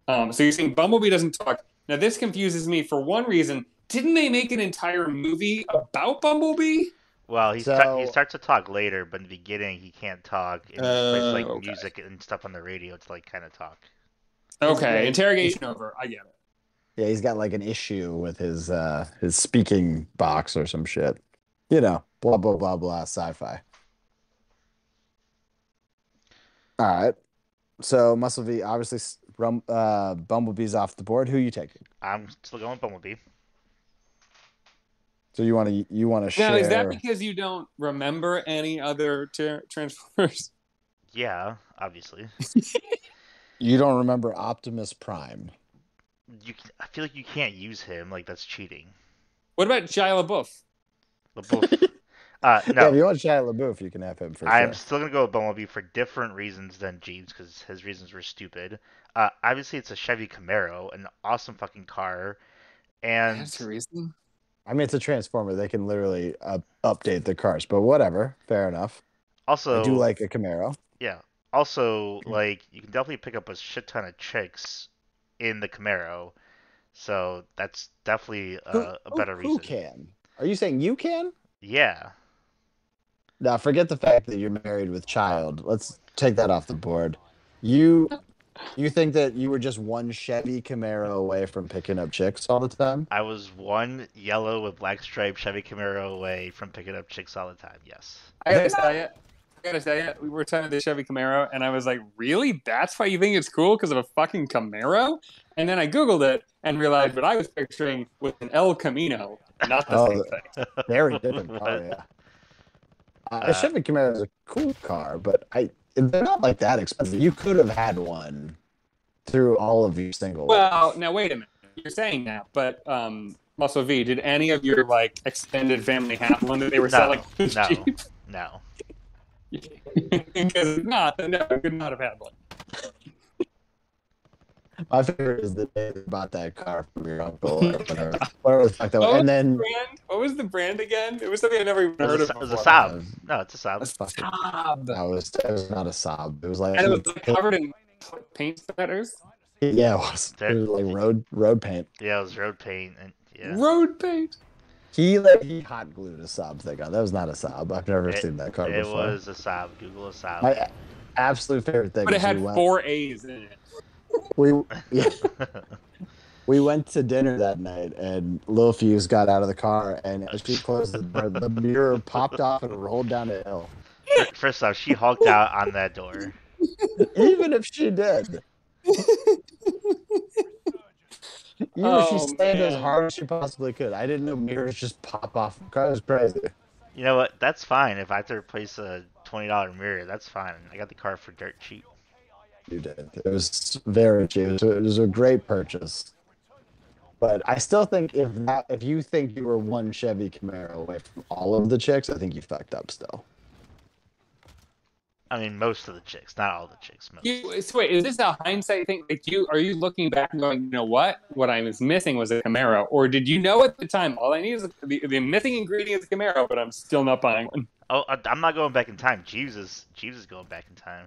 Um, so you're saying Bumblebee doesn't talk. Now this confuses me for one reason. Didn't they make an entire movie about Bumblebee? Well, he, start, he starts to talk later, but in the beginning he can't talk. And he plays Uh, like okay. music and stuff on the radio to like kind of talk. Okay, interrogation over. I get it. Yeah, he's got like an issue with his uh his speaking box or some shit. You know, blah blah blah blah sci-fi. All right. So Muscle V obviously uh Bumblebee's off the board. Who are you taking? I'm still going with Bumblebee. So you want to you want to share Now, is that because you don't remember any other ter- Transformers? Yeah, obviously. <laughs> you don't remember Optimus Prime. You, c- I feel like you can't use him. Like that's cheating. What about Shia LaBeouf? But both. <laughs> uh, Yeah, no, if you want Shia LaBeouf, you can have him for I'm sure. still gonna go with Bumblebee for different reasons than Jeeves because his reasons were stupid. Uh, obviously it's a Chevy Camaro, an awesome fucking car, and That's a reason. I mean, it's a transformer. They can literally uh, update the cars, but whatever. Fair enough. also I do like a Camaro. Yeah. Also, <clears throat> like you can definitely pick up a shit ton of chicks in the Camaro, so that's definitely a, Who- a better who, reason. Who can? Are you saying you can? Yeah. Now, forget the fact that you're married with child. Let's take that off the board. You, you think that you were just one Chevy Camaro away from picking up chicks all the time? I was one yellow with black stripe Chevy Camaro away from picking up chicks all the time. Yes. I gotta tell you, I gotta tell you, we were talking the Chevy Camaro, and I was like, "Really? That's why you think it's cool because of a fucking Camaro?" And then I googled it and realized what I was picturing was an El Camino, not the Oh, same thing. Very different car, What? <laughs> yeah. Uh, Uh, a Chevy Camaro is a cool car, but I they're not like that expensive. You could have had one through all of your singles. Well, now wait a minute. You're saying that, but um, Muscle V, did any of your like extended family have one that they were No, selling? no. cheap? <laughs> No. <laughs> Because if not, then no, I could not have had one. My favorite is the day they bought that car from your uncle or <laughs> whatever. whatever the fuck that was. What was And then Brand? What was the brand again? It was something I never even heard was of. it was a before. Saab. No, it's a Saab. That's fucking, Saab. that was it was not a sob. It was like And it was like, covered in paint splatters. yeah, it was. It was like road road paint. Yeah, it was road paint and yeah. Road paint. He like he hot glued a sob thing on. That was not a sob. I've never It- seen that car It before. It was a Saab. Google a Saab. My absolute favorite thing. But it had went, four A's in it. We yeah, we went to dinner that night, and Lil Fuse got out of the car, and as she closed the door, the mirror popped off and rolled down a hill. First off, she hulked out on that door. Even if she did. Even if she Oh, slammed as hard as she possibly could. I didn't know mirrors just pop off. The car was crazy. You know what? That's fine. If I have to replace a twenty dollar mirror, that's fine. I got the car for dirt cheap. You did. It was very cheap. It was, a great purchase. But I still think if that, if you think you were one Chevy Camaro away from all of the chicks, I think you fucked up still. I mean, most of the chicks, not all the chicks. Most. You, so wait, is this a hindsight thing? Like, you are you looking back and going, you know what? What I was missing was a Camaro, or did you know at the time all I need is the, the missing ingredient is a Camaro, but I'm still not buying one? Oh, I- I'm not going back in time. Jeeves is Jeeves is going back in time.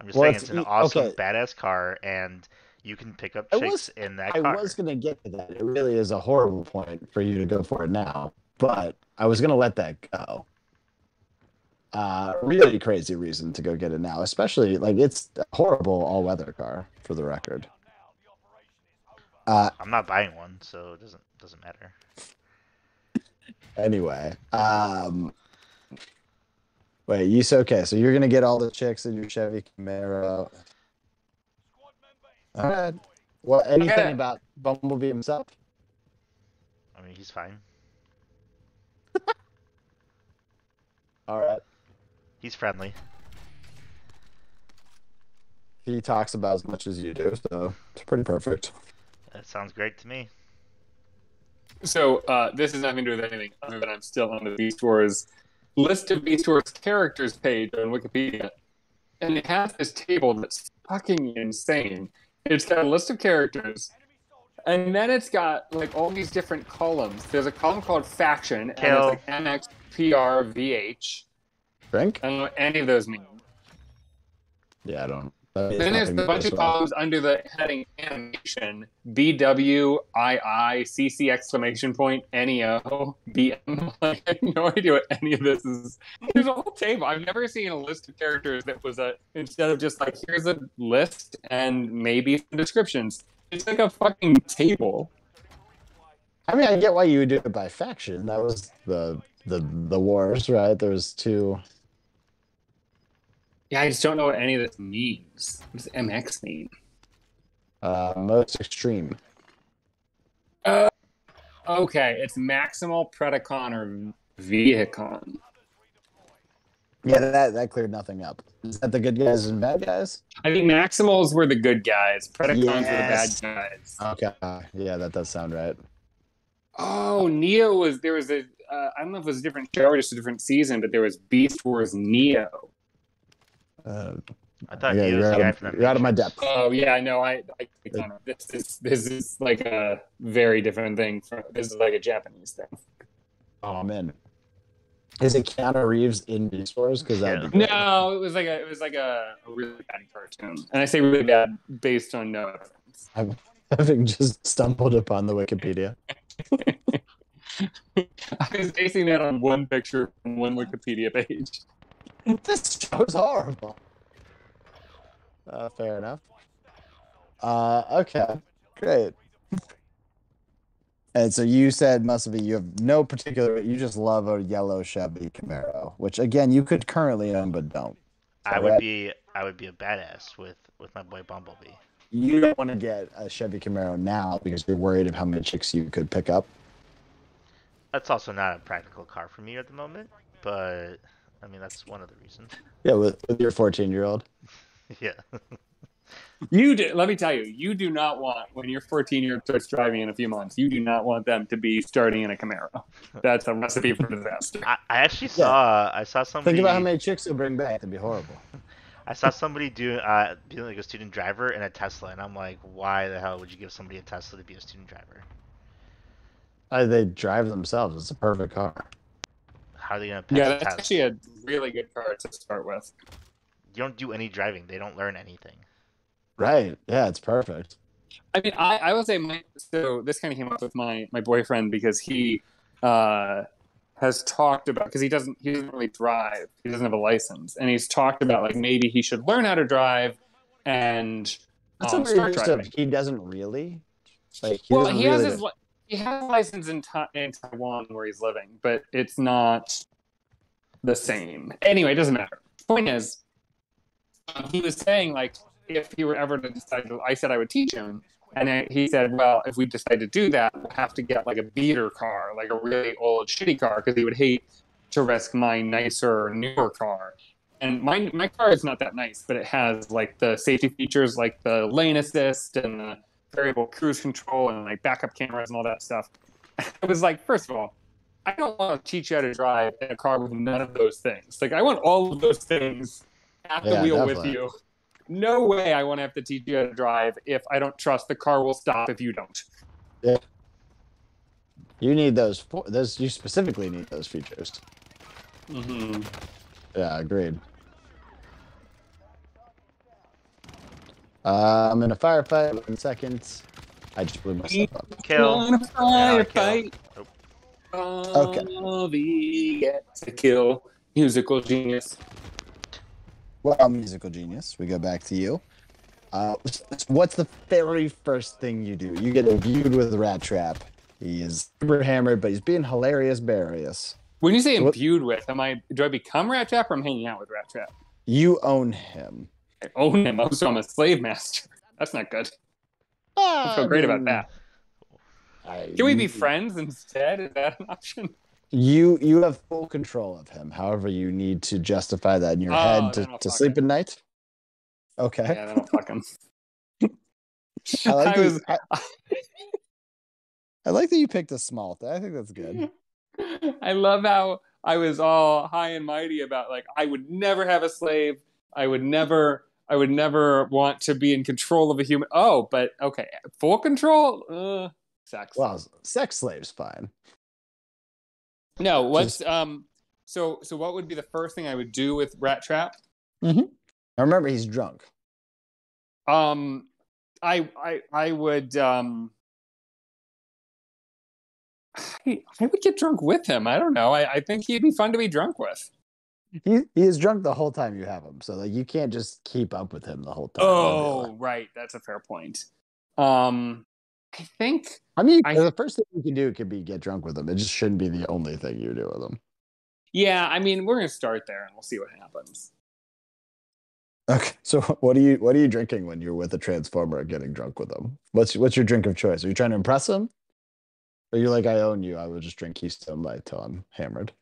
I'm just Well, saying it's an awesome, okay. badass car, and You can pick up chicks was- in that car. I car. was gonna get to that. It really is a horrible point for you to go for it now, but I was gonna let that go. Uh, really crazy reason to go get it now, especially like it's a horrible all-weather car for the record. Uh, I'm not buying one, so it doesn't doesn't matter. <laughs> anyway, um, wait, you so okay? So you're gonna get all the chicks in your Chevy Camaro. All right. Well, anything Okay. about Bumblebee himself? I mean, he's fine. <laughs> All right. He's friendly. He talks about as much as you do, so it's pretty perfect. That sounds great to me. So uh, this has nothing to do with anything other than I'm still on the Beast Wars list of Beast Wars characters page on Wikipedia, and it has this table that's fucking insane. It's got a list of characters, and then it's got like all these different columns. There's a column called faction, and Kill. it's like MX, PR, VH. Drink? I don't know what any of those mean. Yeah, I don't. Then there's a bunch of well. columns under the heading animation BW II CC exclamation point NEO BM. Like, <laughs> I have no idea what any of this is. There's a whole table. I've never seen a list of characters that was a instead of just like here's a list and maybe some descriptions. It's like a fucking table. I mean, I get why you would do it by faction. That was the the the wars, right? There was two. Yeah, I just don't know what any of this means. What does MX mean? Uh, most extreme. Uh, Okay, it's Maximal Predacon or Vehicon. Yeah, that that cleared nothing up. Is that the good guys and bad guys? I think Maximals were the good guys. Predacons Yes. were the bad guys. Okay. Yeah, that does sound right. Oh, Neo was there was a uh, I don't know if it was a different show or just a different season, but there was Beast Wars Neo. Uh, I thought yeah, he was you're, the out guy of, from the you're out of my depth. Oh yeah, I know. I, I clicked on. This is this is like a very different thing. From, this is like a Japanese thing. Oh, I'm. Is it Keanu Reeves in Beast Wars? Because that would be great. No, it was like a it was like a, a really bad cartoon, and I say really bad based on no evidence. <laughs> Having just stumbled upon the Wikipedia. <laughs> I was basing that on one picture from one Wikipedia page. <laughs> this show's horrible. Uh, fair enough. Uh, okay, great. And so you said must be you have no particular. You just love a yellow Chevy Camaro, which again you could currently own but don't. I would be I would be a badass with with my boy Bumblebee. You don't want to get a Chevy Camaro now because you're worried of how many chicks you could pick up. That's also not a practical car for me at the moment, but I mean that's one of the reasons. <laughs> Yeah, with, with your 14 year old. <laughs> yeah. You do. Let me tell you, you do not want when your 14 year old starts driving in a few months. You do not want them to be starting in a Camaro. <laughs> That's a recipe for disaster. I, I actually saw I saw somebody Think about how many chicks you'll bring back. That'd be horrible. I saw somebody do uh being like a student driver in a Tesla and I'm like, why the hell would you give somebody a Tesla to be a student driver? Uh, they drive themselves. It's a perfect car. How are they gonna pass Yeah, the that's test? actually a really good car to start with. You don't do any driving. They don't learn anything. Right. Yeah, it's perfect. I mean, I, I would say my so this kind of came up with my my boyfriend because he uh, has talked about because he doesn't he doesn't really drive. He doesn't have a license, and he's talked about like maybe he should learn how to drive and That's um, a start weird stuff. driving. He doesn't really. Like, he Well, doesn't he has his li- he has a license in, Ta- in Taiwan where he's living, but it's not the same. Anyway, it doesn't matter. Point is, um, he was saying like if he were ever to decide, to, I said I would teach him, and he said, well, if we decide to do that, we'll have to get like a beater car, like a really old shitty car, because he would hate to risk my nicer newer car. And my my car is not that nice, but it has like the safety features, like the lane assist and the variable cruise control and like backup cameras and all that stuff. <laughs> I was like, first of all, I don't want to teach you how to drive in a car with none of those things. Like, I want all of those things at the Yeah, wheel definitely. with you. No way I want to have to teach you how to drive if I don't trust the car will stop if you don't. Yeah. You need those. For, those you specifically need those features. Mm-hmm. Yeah, agreed. Uh, I'm in a firefight. One second. I just blew myself up. Kill. On a Yeah, kill. firefight. Okay. Bobby gets a kill. Musical genius. Well, musical genius. We go back to you. Uh, what's the very first thing you do? You get imbued with Rat Trap. He is super hammered, but he's being hilarious, Barius. When you say imbued with, am I do I become Rat Trap or I'm hanging out with Rat Trap? You own him. I own him. Oh, so I'm a slave master. That's not good. I feel great about that. I- Can we be friends instead? Is that an option? You you have full control of him. However, you need to justify that in your Oh, head to, to sleep him. at night. Okay. Yeah, then I'll fuck him. I like <laughs> I that. I, I like that you picked a small. Th- I think that's good. <laughs> I love how I was all high and mighty about like I would never have a slave. I would never I would never want to be in control of a human. Oh, but okay, full control? Uh, sex. Well, sex slave's fine. no, what's um so so what would be the first thing I would do with Rat Trap? I remember, he's drunk. Um I I I would um I, I would get drunk with him. I don't know. I, I think he'd be fun to be drunk with. He he is drunk the whole time you have him. So like you can't just keep up with him the whole time. Oh, right. That's a fair point. Um, I think I mean, I- the first thing you can do could be get drunk with him. It just shouldn't be the only thing you do with him. yeah. I mean, we're gonna start there and we'll see what happens. Okay, so <laughs> what are you what are you drinking when you're with a transformer getting drunk with him? What's what's your drink of choice? Are you trying to impress him? Or you're like, I own you. I will just drink Keystone Light till I'm hammered.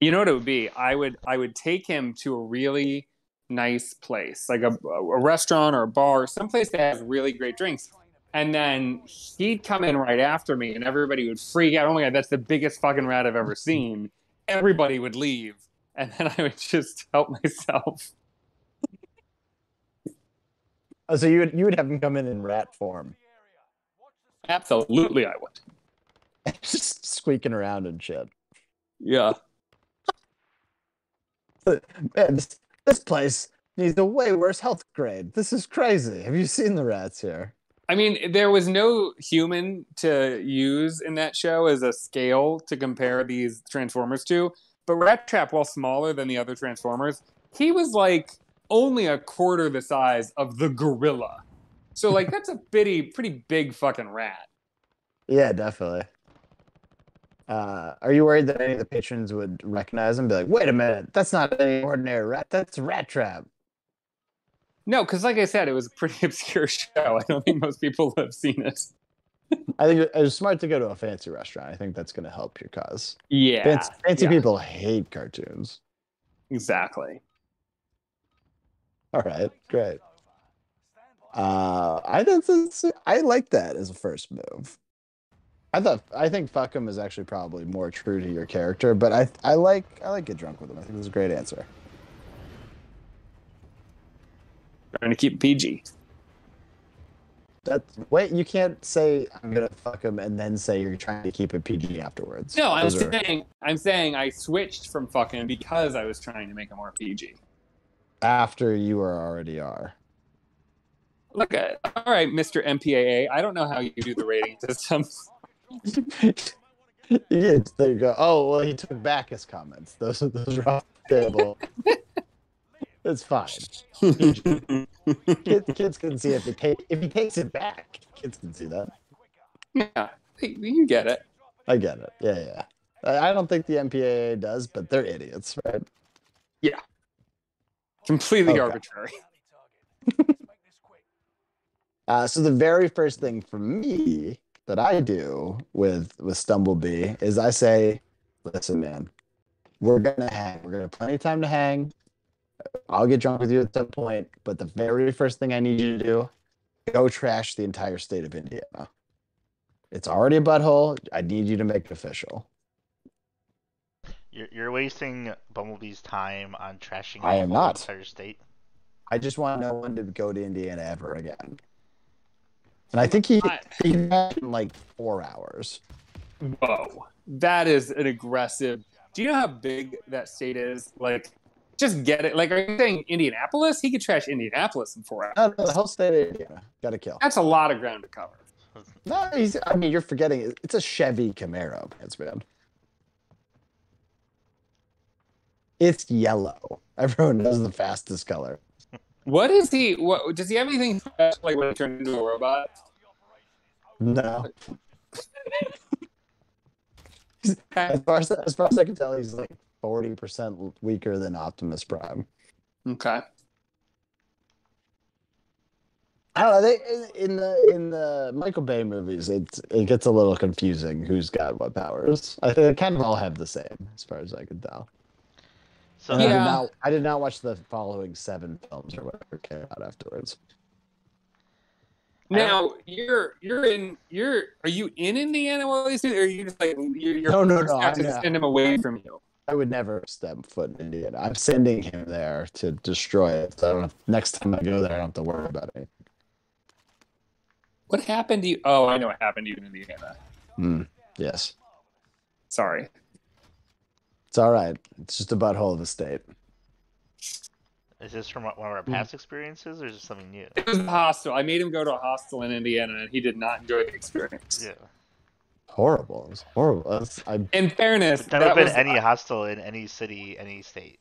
You know what it would be? I would I would take him to a really nice place, like a, a restaurant or a bar, someplace that has really great drinks. And then he'd come in right after me, and everybody would freak out. Oh my god, that's the biggest fucking rat I've ever seen. Everybody would leave, and then I would just help myself. Oh, so you would you would have him come in in rat form, Absolutely, I would. <laughs> just squeaking around and shit. Yeah. Man, this, this place needs a way worse health grade. This is crazy. Have you seen the rats here? I mean, there was no human to use in that show as a scale to compare these Transformers to. But Rat Trap, while smaller than the other Transformers, he was like only a quarter the size of the gorilla. So, like, that's a <laughs> bitty, pretty big fucking rat. Yeah, definitely. Uh, are you worried that any of the patrons would recognize him and be like, wait a minute, that's not any ordinary rat, that's Rat Trap. No, because, like I said, it was a pretty <laughs> obscure show. I don't think most people have seen it. I think it was smart to go to a fancy restaurant. I think that's going to help your cause. Yeah. Fancy, fancy yeah. people hate cartoons. Exactly. All right, great. Uh, I think that's, I like that as a first move. I thought I think fuck him is actually probably more true to your character, but I I like I like get drunk with him. I think that's a great answer. Trying to keep PG. That's wait, you can't say I'm gonna fuck him and then say you're trying to keep it PG afterwards. No, I'm Those are- saying I'm saying I switched from fucking because I was trying to make it more PG. after you are already are. Look at all right, Mr. MPAA. I don't know how you do the rating <laughs> systems. <laughs> yeah, there you go. Oh well, he took back his comments. Those are those are off the table. it's fine. Kids, kids can see if he take if he takes it back. Kids can see that. yeah, you get it. I get it. Yeah, yeah. I I don't think the MPAA does, but they're idiots, right? Yeah. Completely Okay. arbitrary. <laughs> Uh, so the very first thing for me that I do with with Stumblebee is I say, "Listen, man, we're gonna hang. We're gonna have plenty of time to hang. I'll get drunk with you at some point, but the very first thing I need you to do, go trash the entire state of Indiana. It's already a butthole. I need you to make it official. You're, you're wasting Bumblebee's time on trashing I am the not. entire state. I just want no one to go to Indiana ever again." And I think he I- he did that in like four hours. Whoa, that is an aggressive. Do you know how big that state is? Like, Just get it. Like, are you saying Indianapolis? He could trash Indianapolis in four hours. No, no, the whole state of Indiana got to kill. That's a lot of ground to cover. No, he's. I mean, you're forgetting. It's a Chevy Camaro, pants man. It's yellow. Everyone knows the fastest color. What is he? What does he have anything special like when he turned into a robot? No. <laughs> As, far as, as far as I can tell, he's like forty percent weaker than Optimus Prime. Okay. I don't know. They in- in the in the Michael Bay movies, it it gets a little confusing who's got what powers. I think they kind of all have the same, as far as I can tell. So And I did Yeah. not. I did not watch the following seven films or whatever came out afterwards. Now you're you're in you're are you in Indiana while these dudes, or are you just like you're, you're No, no, no, have I'm to send him away from you? I would never step foot in Indiana. I'm sending him there to destroy it. So I don't have, next time I go there, I don't have to worry about it. What happened to you? Oh, I know what happened to you in Indiana. Hmm. Yes, Sorry. It's all right. It's just a butthole of a state. is this from one of our hmm. past experiences, or is this something new? It was a hostel. I made him go to a hostel in Indiana, and he did not enjoy the experience. Yeah. Horrible. It was horrible. It's- I In fairness, There's never that been was, any hostel in any city, any state.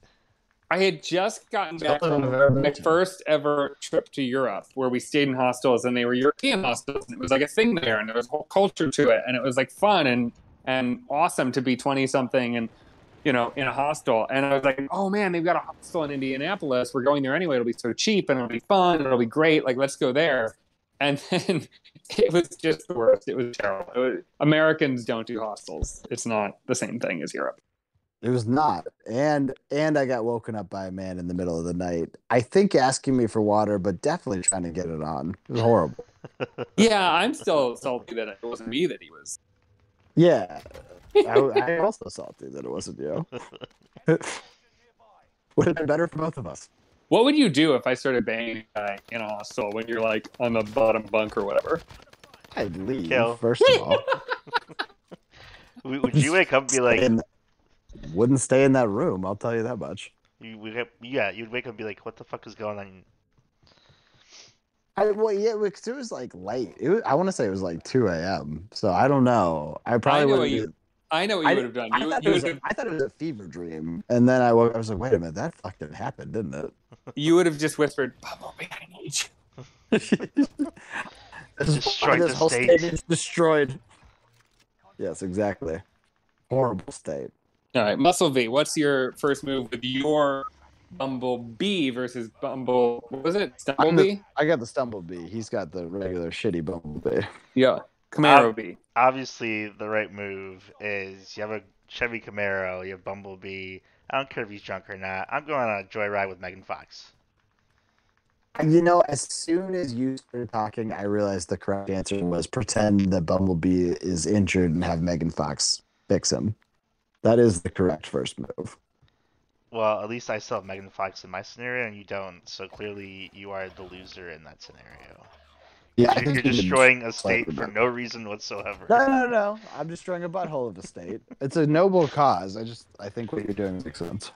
I had just gotten back from I've ever been my first ever trip to Europe, where we stayed in hostels, and they were European hostels, and it was like a thing there, and there was a whole culture to it, and it was like fun and and awesome to be twenty something and you know in a hostel. And I was like, oh man, they've got a hostel in Indianapolis. We're going there anyway. It'll be so cheap, and it'll be fun, and it'll be great. Like let's go there. And then <laughs> it was just the worst. It was terrible. It was, Americans don't do hostels. It's not the same thing as Europe. It was not. And and I got woken up by a man in the middle of the night. I think asking me for water, but definitely trying to get it on. It was horrible. <laughs> Yeah, I'm still salty that it wasn't me that he was. Yeah. I, I also salty that it wasn't you. <laughs> Would have been better for both of us. What would you do if I started banging a guy in a hostel when you're like on the bottom bunk or whatever? I'd leave, Kill. first of all. <laughs> Would would you wake up and be like, and wouldn't stay in that room, I'll tell you that much. you wake up, yeah, you'd wake up and be like, what the fuck is going on? I, well, yeah, because it was like late. It was, I want to say it was like 2 a.m. So I don't know. I probably know would what have you- I know what you would have done. I, You, thought you it was a, thought it was a fever dream, and then I woke. I was like, "Wait a minute, that fucking happened, didn't it?" you would have just whispered, Bumblebee, I need you. <laughs> This Destroyed why the this whole state. state is destroyed. Yes, exactly. Horrible state. All right, Muscle V, what's your first move with your Bumblebee versus Bumble? What was it? I'm the- Stumblebee? I got the stumblebee. He's got the regular shitty bumblebee. Yeah. Camaro Bee. Obviously, the right move is you have a Chevy Camaro, you have Bumblebee. I don't care if he's drunk or not. I'm going on a joyride with Megan Fox. You know, as soon as you started talking, I realized the correct answer was pretend that Bumblebee is injured and have Megan Fox fix him. That is the correct first move. Well, at least I still have Megan Fox in my scenario, and you don't. So clearly, you are the loser in that scenario. Yeah, I You're, think you're destroying a state for no reason whatsoever. No, no, no. I'm destroying a butthole of a state. It's a noble cause. I just, I think what you're doing makes sense.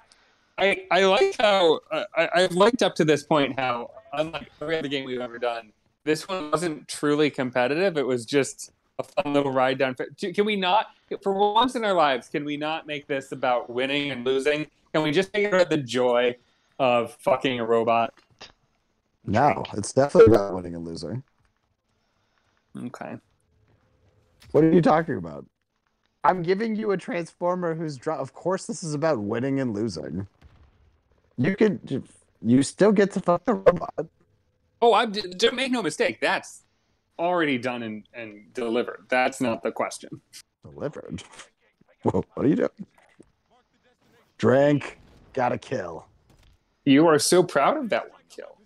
I, I like how I, I- I've liked up to this point how unlike every other game we've ever done, this one wasn't truly competitive. It was just a fun little ride down. Can we not, for once in our lives, can we not make this about winning and losing? Can we just make it about the joy of fucking a robot? No, it's definitely about winning and losing. Okay. What are you talking about? I'm giving you a transformer who's drunk. Of course, this is about winning and losing. You could, you still get to fuck the robot. Oh, I don't make no mistake. That's already done and, and delivered. That's not the question. Delivered. Whoa, what are you doing? Drink, gotta kill. You are so proud of that one kill.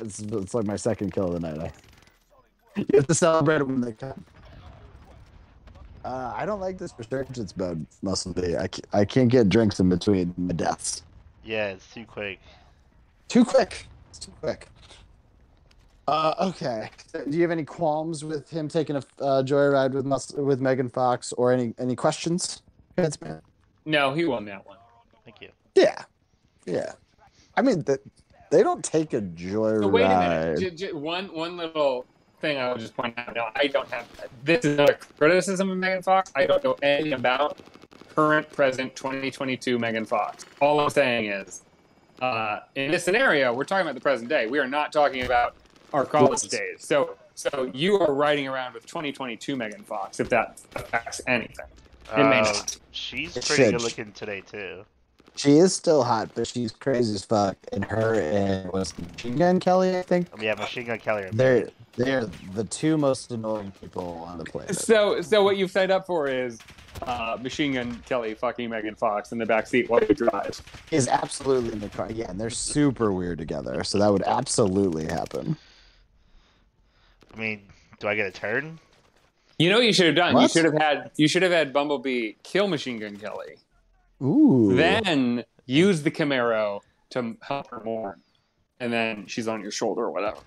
It's, it's like my second kill of the night. You have to celebrate it when they come. Uh, I don't like this resurgence mode, Muscle B. I, ca- I can't get drinks in between my deaths. Yeah, it's too quick. Too quick. It's too quick. Uh, okay. So do you have any qualms with him taking a uh, joyride with Mus- with Megan Fox, or any any questions? Vince, man? No, he won that one. Thank you. Yeah. Yeah. I mean, the, they don't take a joyride. So wait a minute. J- j- one one little thing I will just point out. Now I don't have this is not a criticism of Megan Fox. I don't know anything about current, present, 2022 Megan Fox. All I'm saying is, uh, in this scenario, we're talking about the present day. We are not talking about our college Yes. days. So so you are riding around with 2022 Megan Fox, if that affects anything. It may Uh, not. she's pretty good looking today too. She is still hot, but she's crazy as fuck. And her and was Machine Gun Kelly, I think. Yeah, Machine Gun Kelly. They're they're the two most annoying people on the planet. So, so what you've signed up for is uh, Machine Gun Kelly fucking Megan Fox in the back seat while you drive. Is absolutely in the car. Yeah, and they're super weird together. So that would absolutely happen. I mean, do I get a turn? You know what you should have done? You should have had you should have had Bumblebee kill Machine Gun Kelly, Ooh. then use the Camaro to help her more, and then she's on your shoulder or whatever.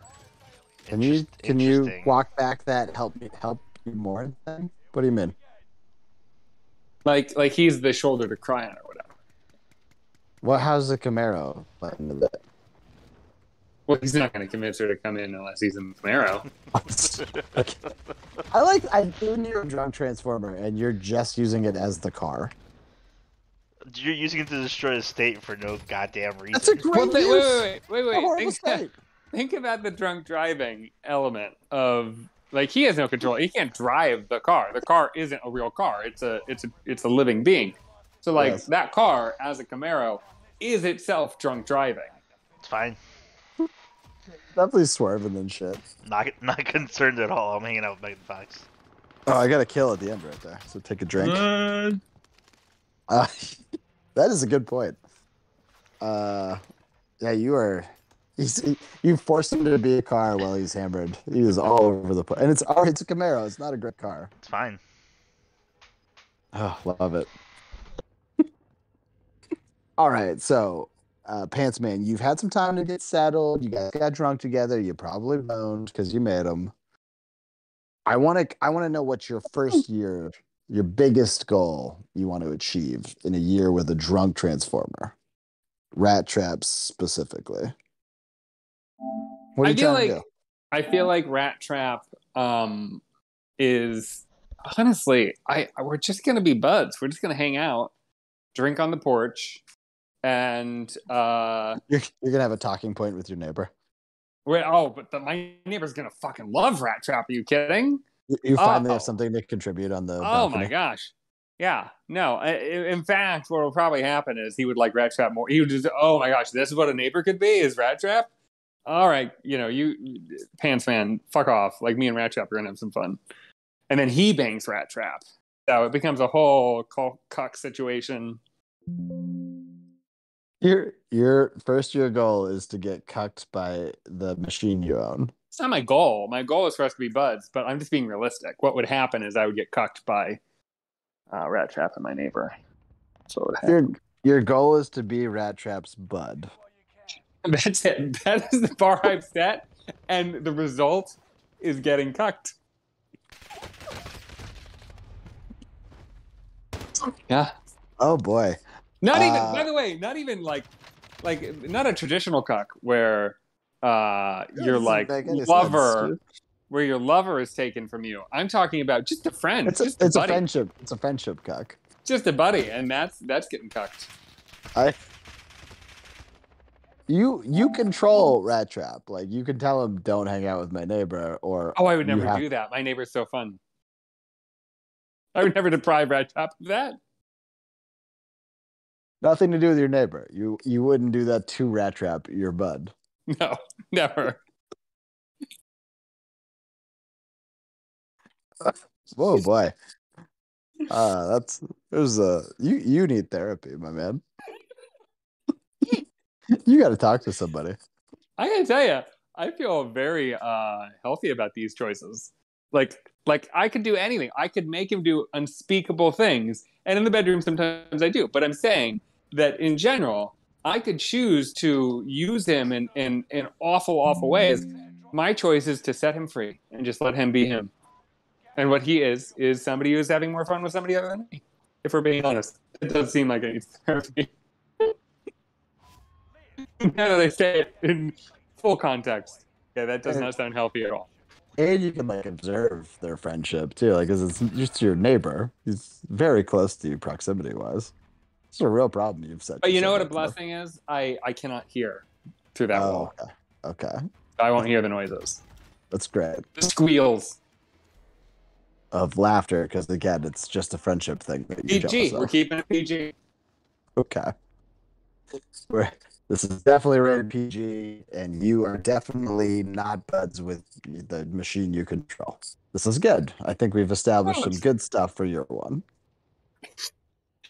Can you can you walk back that help me help you more then? What do you mean? Like like he's the shoulder to cry on or whatever. Well, how's the Camaro playing with it? Well, he's not going to convince her to come in unless he's in the Camaro. <laughs> Okay. I like I do need a drunk transformer, and you're just using it as the car. You're using it to destroy the state for no goddamn reason. That's a great Well, th- use. wait, wait, wait, wait, wait. Think, <laughs> think about the drunk driving element of like he has no control. He can't drive the car. The car isn't a real car. It's a it's a it's a living being. So like Yes. that car as a Camaro is itself drunk driving. It's fine. Definitely swerving and shit. Not not <laughs> concerned at all. I'm hanging out with Megan Fox. Oh, I got a kill at the end right there. So take a drink. Uh, <laughs> that is a good point. Uh, yeah, you are. <laughs> He's, you forced him to be a car while he's hammered. He was all over the place, and it's it's a Camaro. It's not a great car. It's fine. Oh, love it. <laughs> all right, so uh, Pants Man, you've had some time to get settled. You guys got drunk together. You probably boned because you made them. I want to. I want to know what your first year, your biggest goal you want to achieve in a year with a drunk transformer, rat traps specifically. What are I you feel like-? I feel like Rat Trap um, is honestly, I we're just gonna be buds. We're just gonna hang out, drink on the porch, and uh, You're, you're gonna have a talking point with your neighbor. wait, oh, but the, my neighbor's gonna fucking love Rat Trap. Are you kidding? You, finally Oh. have something to contribute on the. Oh balcony. my gosh. Yeah, no. In fact, what will probably happen is he would like Rat Trap more. He would just, oh my gosh, this is what a neighbor could be is Rat Trap. All right, you know, you pants man, fuck off. Like me and Rat Trap are gonna have some fun, and then he bangs Rat Trap, so it becomes a whole cuck situation. Your your first year goal is to get cucked by the machine you own. It's not my goal. My goal is for us to be buds, but I'm just being realistic. What would happen is I would get cucked by uh, Rat Trap and my neighbor. So what would happen. Your your goal is to be Rat Trap's bud. <laughs> That's it. That is the bar I've set, and the result is getting cucked. Yeah. Oh boy. Not even. Uh, By the way, not even like, like not a traditional cuck where uh your like make any sense, lover, where your lover is taken from you. I'm talking about just a friend, It's a, just a it's a friendship. It's a friendship cuck. just a buddy, and that's that's getting cucked. I you you control Rat Trap. Like you can tell him don't hang out with my neighbor or Oh, I would never do that. My neighbor's so fun. I would never deprive Rat Trap of that. nothing to do with your neighbor. You you wouldn't do that to Rat Trap, your bud. <laughs> No, never. Whoa boy. Uh that's there's a you you need therapy, my man. you gotta talk to somebody. I gotta tell you, I feel very uh, healthy about these choices. Like, like I could do anything. I could make him do unspeakable things, and in the bedroom sometimes I do. But I'm saying that in general, I could choose to use him in in, in awful, awful ways. My choice is to set him free and just let him be him. And what he is is somebody who's having more fun with somebody other than me. If we're being honest, it does seem like it needs therapy. now that I say it in full context, yeah, that does not sound healthy at all. And you can like observe their friendship too, like because it's just your neighbor. He's very close to you proximity wise. It's a real problem you've said. But you know what a blessing is? I I cannot hear through that Oh, wall. okay. Okay, I won't hear the noises, that's great. the squeals. Of laughter, because again, it's just a friendship thing. That PG. We're keeping it PG. Okay. We're, this is definitely rated PG, and you are definitely not buds with the machine you control. This is good. I think we've established some good stuff for your one.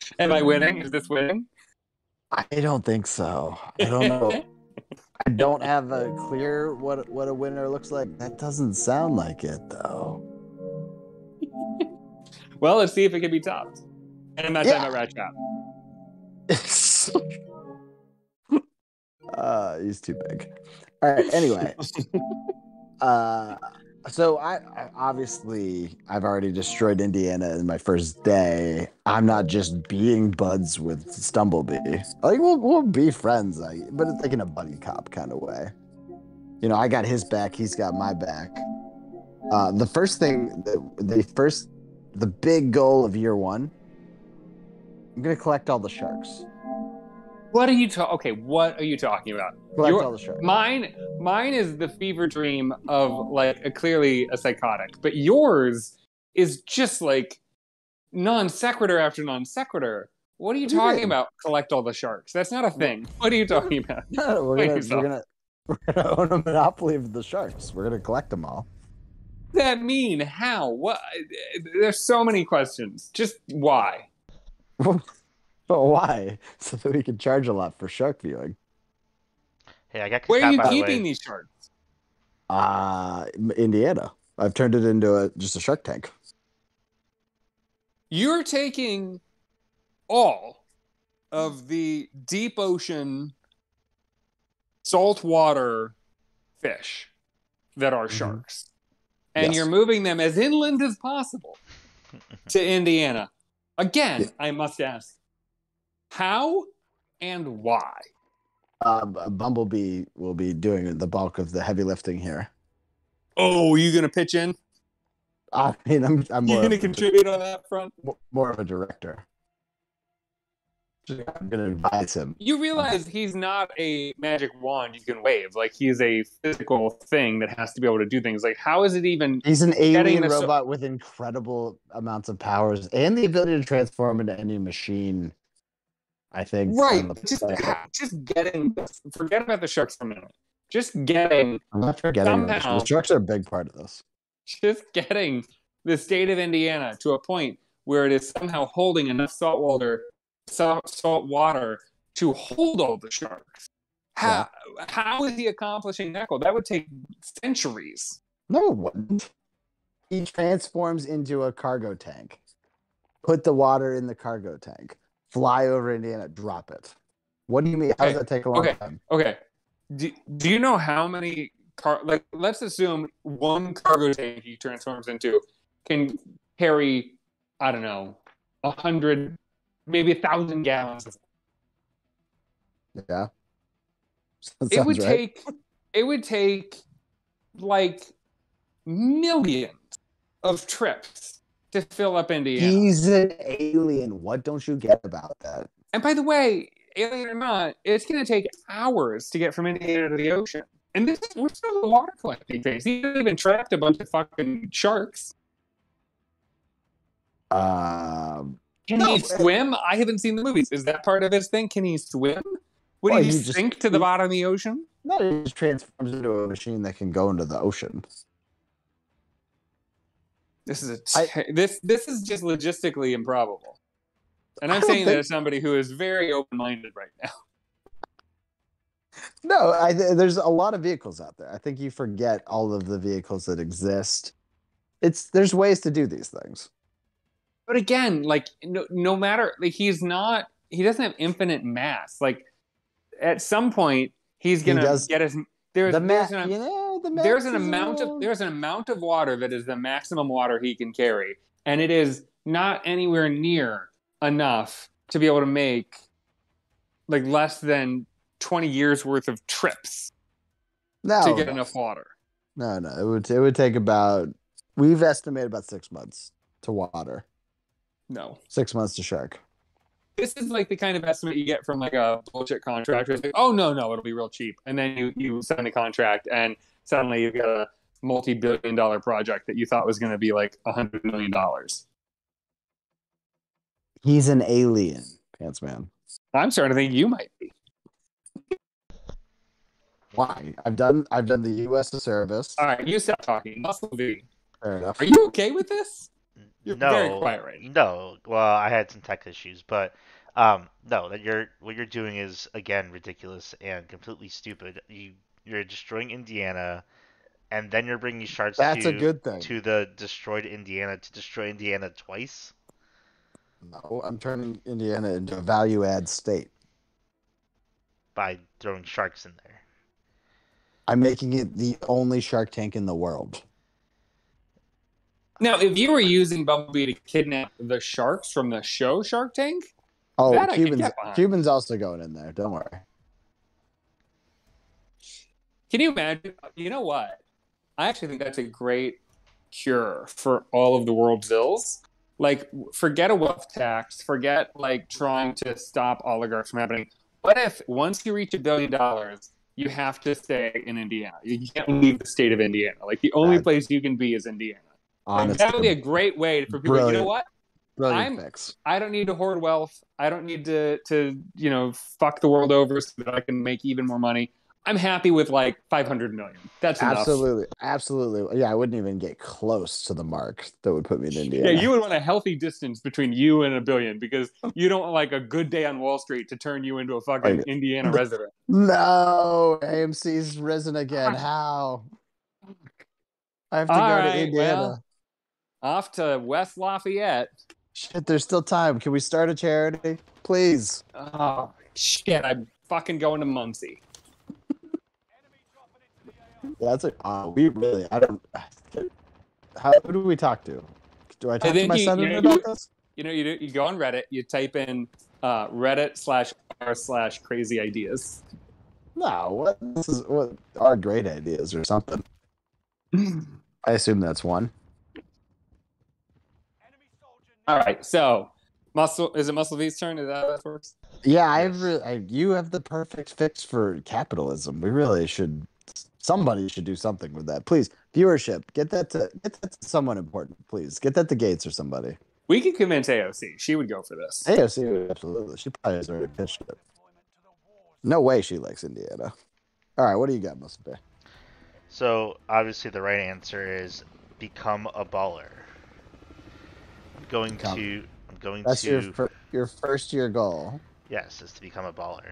<laughs> Am I winning? Is this winning? I don't think so. I don't know. <laughs> I don't have a clear what what a winner looks like. That doesn't sound like it though. <laughs> Well, let's see if it can be topped. And I'm not Yeah. talking about Rat Trap. uh, he's too big. All right. Anyway, uh, so I, I obviously I've already destroyed Indiana in my first day. I'm not just being buds with Stumblebee. Like we'll we'll be friends, like, but it's like in a buddy cop kind of way. You know, I got his back, he's got my back. Uh, the first thing, the, the first, the big goal of year one. I'm gonna collect all the sharks. What are you talking? Okay, what are you talking about? Collect Your- all the sharks. Mine, mine is the fever dream of like a clearly a psychotic, but yours is just like non sequitur after non sequitur. What are you What do you talking about? Collect all the sharks. That's not a thing. What are you talking about? No, we're <laughs> gonna, we're gonna <laughs> we're gonna own a monopoly of the sharks. We're gonna collect them all. Does that mean? How? What? There's so many questions. Just why? <laughs> but why? <laughs> So that we can charge a lot for shark viewing. Hey, I got Where are you by the keeping these sharks? Uh Indiana. I've turned it into a just a shark tank. You're taking all of the deep ocean saltwater fish that are Mhm. sharks and Yes. you're moving them as inland as possible <laughs> to Indiana. Again, Yeah. I must ask how and why? Uh, Bumblebee will be doing the bulk of the heavy lifting here. Oh, you going to pitch in? I mean, I'm I'm You going to of a, contribute on that front? more of a director. I'm gonna advise him. You realize he's not a magic wand you can wave. Like he's a physical thing that has to be able to do things. Like how is it even He's an alien the so- robot with incredible amounts of powers and the ability to transform into any machine. I think. right? Just just getting forget about the sharks for a minute. Just getting I'm not forgetting. somehow- The sharks are a big part of this. just getting the state of Indiana to a point where it is somehow holding enough salt water salt, salt water to hold all the sharks. How how is he accomplishing that goal? That would take centuries. No, it wouldn't. He transforms into a cargo tank. Put the water in the cargo tank. Fly over Indiana. Drop it. What do you mean? How does that take a long okay. time? Okay. Do, do you know how many car like let's assume one cargo tank he transforms into can carry I don't know a hundred maybe a thousand gallons. Yeah. <laughs> It would right. take it would take like millions of trips to fill up Indiana. He's an alien. What don't you get about that? And by the way, alien or not, it's going to take hours to get from Indiana to the ocean. And this is we're still in the water collecting phase. He hasn't even trapped a bunch of fucking sharks. Um, Can No, he swim? I haven't seen the movies. Is that part of his thing? Can he swim? Would Well, he, he just sink to the he- bottom of the ocean? no, he just transforms into a machine that can go into the ocean. This is a I- te- this this is just logistically improbable. And I I'm saying that as somebody who is very open-minded right now. <laughs> No, I, there's a lot of vehicles out there. I think you forget all of the vehicles that exist. It's there's ways to do these things. But again, like no, no matter like he's not he doesn't have infinite mass. Like at some point he's gonna does- get his there's the there's an, you know, the there's an amount of there's an amount of water that is the maximum water he can carry, and it is not anywhere near enough to be able to make like less than 20 years worth of trips No, to get enough water. no, no. It would it would take about we've estimated about six months to water, No. six months to shark. This is like the kind of estimate you get from like a bullshit contractor. It's like, oh no, no, it'll be real cheap. And then you, you sign the contract and suddenly you've got a multi-billion dollar project that you thought was going to be like a hundred million dollars. He's an alien, pants man. I'm starting to think you might be. Why? I've done I've done the U.S. service. All right, you stop talking. Muscle V. Fair enough. Are you okay with this? You're no, very quiet right now. no. Well, I had some tech issues, but um, no. That you're what you're doing is again ridiculous and completely stupid. You you're destroying Indiana, and then you're bringing sharks That's to a good thing. to the destroyed Indiana to destroy Indiana twice. No, I'm turning Indiana into a value add state. by throwing sharks in there. I'm making it the only Shark Tank in the world. Now, if you were using Bumblebee to kidnap the sharks from the show Shark Tank, Oh, That Cubans. Cubans also going in there. Don't worry. can you imagine? You know what? I actually think that's a great cure for all of the world's ills. Like, forget a wealth tax, forget like trying to stop oligarchs from happening. What if once you reach a billion dollars, you have to stay in Indiana? You can't leave the state of Indiana. Like, the only place you can be is Indiana. That would be a great way for people. You know what? brilliant I'm- fix. I don't need to hoard wealth. I don't need to to you know fuck the world over so that I can make even more money. I'm happy with like 500 million. That's enough. Absolutely, absolutely. Yeah, I wouldn't even get close to the mark that would put me in Indiana. Yeah, you would want a healthy distance between you and a billion because you don't want like a good day on Wall Street to turn you into a fucking. Indiana resident. No, AMC's risen again. <laughs> How? I have to All go to Indiana. well. Off to West Lafayette. Shit, there's still time. Can we start a charity, please? Oh shit! I'm fucking going to Muncie. <laughs> That's a. Uh, we really. I don't. How who do we talk to? Do I talk to think my you- senator you- about this? You know, you do, you go on Reddit, you type in uh, Reddit slash r slash crazy ideas. No. What? This is what are great ideas or something. <laughs> I assume that's one. All right, so muscle is it Muscle V's turn? Is that how that works? Yeah, I've Re- I, you have the perfect fix for capitalism. We really should. Somebody should do something with that, please. Viewership, get that to get that to someone important, please. Get that to Gates or somebody. We could convince AOC. She would go for this. AOC would absolutely. She probably has already pitched it. No way she likes Indiana. All right, what do you got, Muscle Bay? So obviously the right answer is become a baller. I'm going Become- to I'm going That's to your fir- your first year goal. yes, is to become a baller.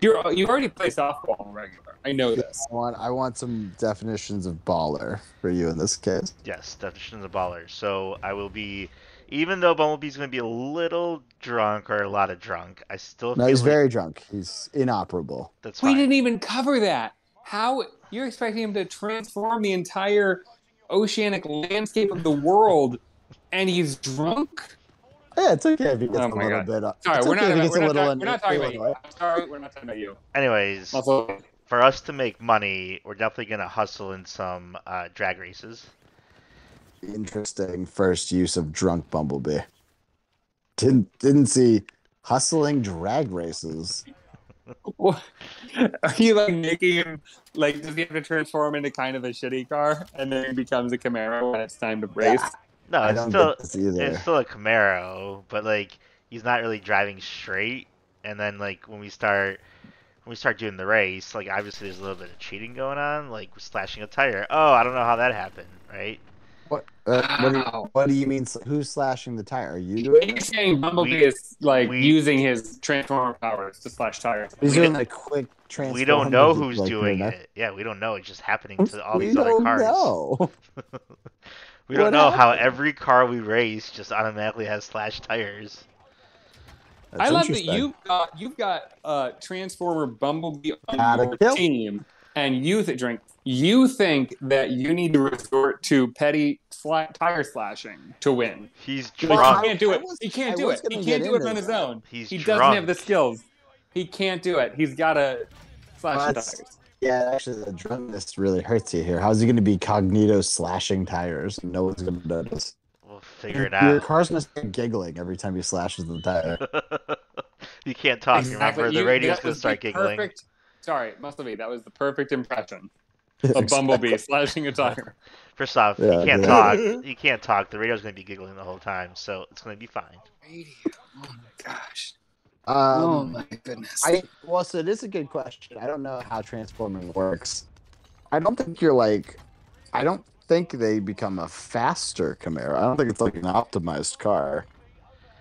You're you already play softball on regular. I know this. I want I want some definitions of baller for you in this case. Yes, definition of baller. So I will be even though Bumblebee's gonna be a little drunk or a lot of drunk, I still No, feel he's like very drunk. He's inoperable. that's fine. We didn't even cover that. How you're expecting him to transform the entire oceanic landscape of the world, and he's drunk? Yeah, it's okay if he gets Oh a little God. bit. Up. Sorry, it's we're okay not. if We're not, talk- we're not talking about you. I'm sorry, we're not talking about you. Anyways, Muscle. for us to make money, we're definitely gonna hustle in some uh, drag races. Interesting first use of drunk Bumblebee. Didn't didn't see hustling drag races. <laughs> What? Are you like making him like does he have to transform into kind of a shitty car and then he becomes a Camaro when it's time to race? No, I it's don't still get this either. it's still a Camaro, but like he's not really driving straight. And then like when we start when we start doing the race, like obviously there's a little bit of cheating going on, like slashing a tire. Oh, I don't know how that happened, right? What? Uh, what, do you, what do you mean? Who's slashing the tire? Are you doing He's it? saying Bumblebee We- is like we- using his transformer powers to slash tires. He's we doing don't- like quick transfer. we don't know who's doing it. Yeah, we don't know. It's just happening to all we these other don't cars. know. <laughs> we don't What know how every car we race just automatically has slash tires. That's I love that you've got you've got uh, Transformer Bumblebee on Gotta your kill. team, and you th- drink. You think that you need to resort to petty sla- tire slashing to win. He's Like, Well, he can't do it. was- he can't I do it. He can't do it on his that. own. He's he drunk. doesn't have the skills. He can't do it. He's got to slash the tires. Yeah, actually, the drunkenness really hurts you here. How's he going to be cognito slashing tires? No one's going to notice. We'll figure it out. Your car's going to start giggling every time he slashes the tire. <laughs> you can't talk. Exactly. Remember, the radio's gonna start giggling. Perfect. Sorry, must be. That was the perfect impression <laughs> A Bumblebee slashing a tire. <laughs> First off, Yeah, you can't yeah. talk. You can't talk. The radio's gonna be giggling the whole time, so it's gonna be fine. Radio. Oh my gosh. Um, oh my goodness. I well, so it is a good question. I don't know how transforming works. I don't think you're like, I don't think they become a faster Camaro. I don't think it's like an optimized car.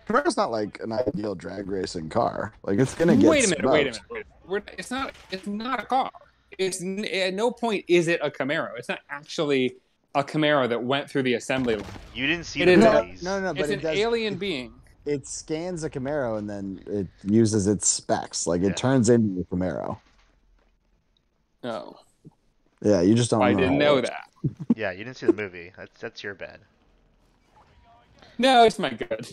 Camaro's not like an ideal drag racing car. Like it's gonna get. wait a minute. Wait a minute. Wait. We're, it's not. It's not a car. It's at no point is it a Camaro. It's not actually a Camaro that went through the assembly line. You didn't see It the is No, movies. no, no, but it's it an does. alien being. It scans a Camaro and then it uses its specs. Like it Yeah. turns into a Camaro. No, Yeah, you just don't. I know didn't know that. <laughs> Yeah, you didn't see the movie. That's that's your bad. No, it's my good.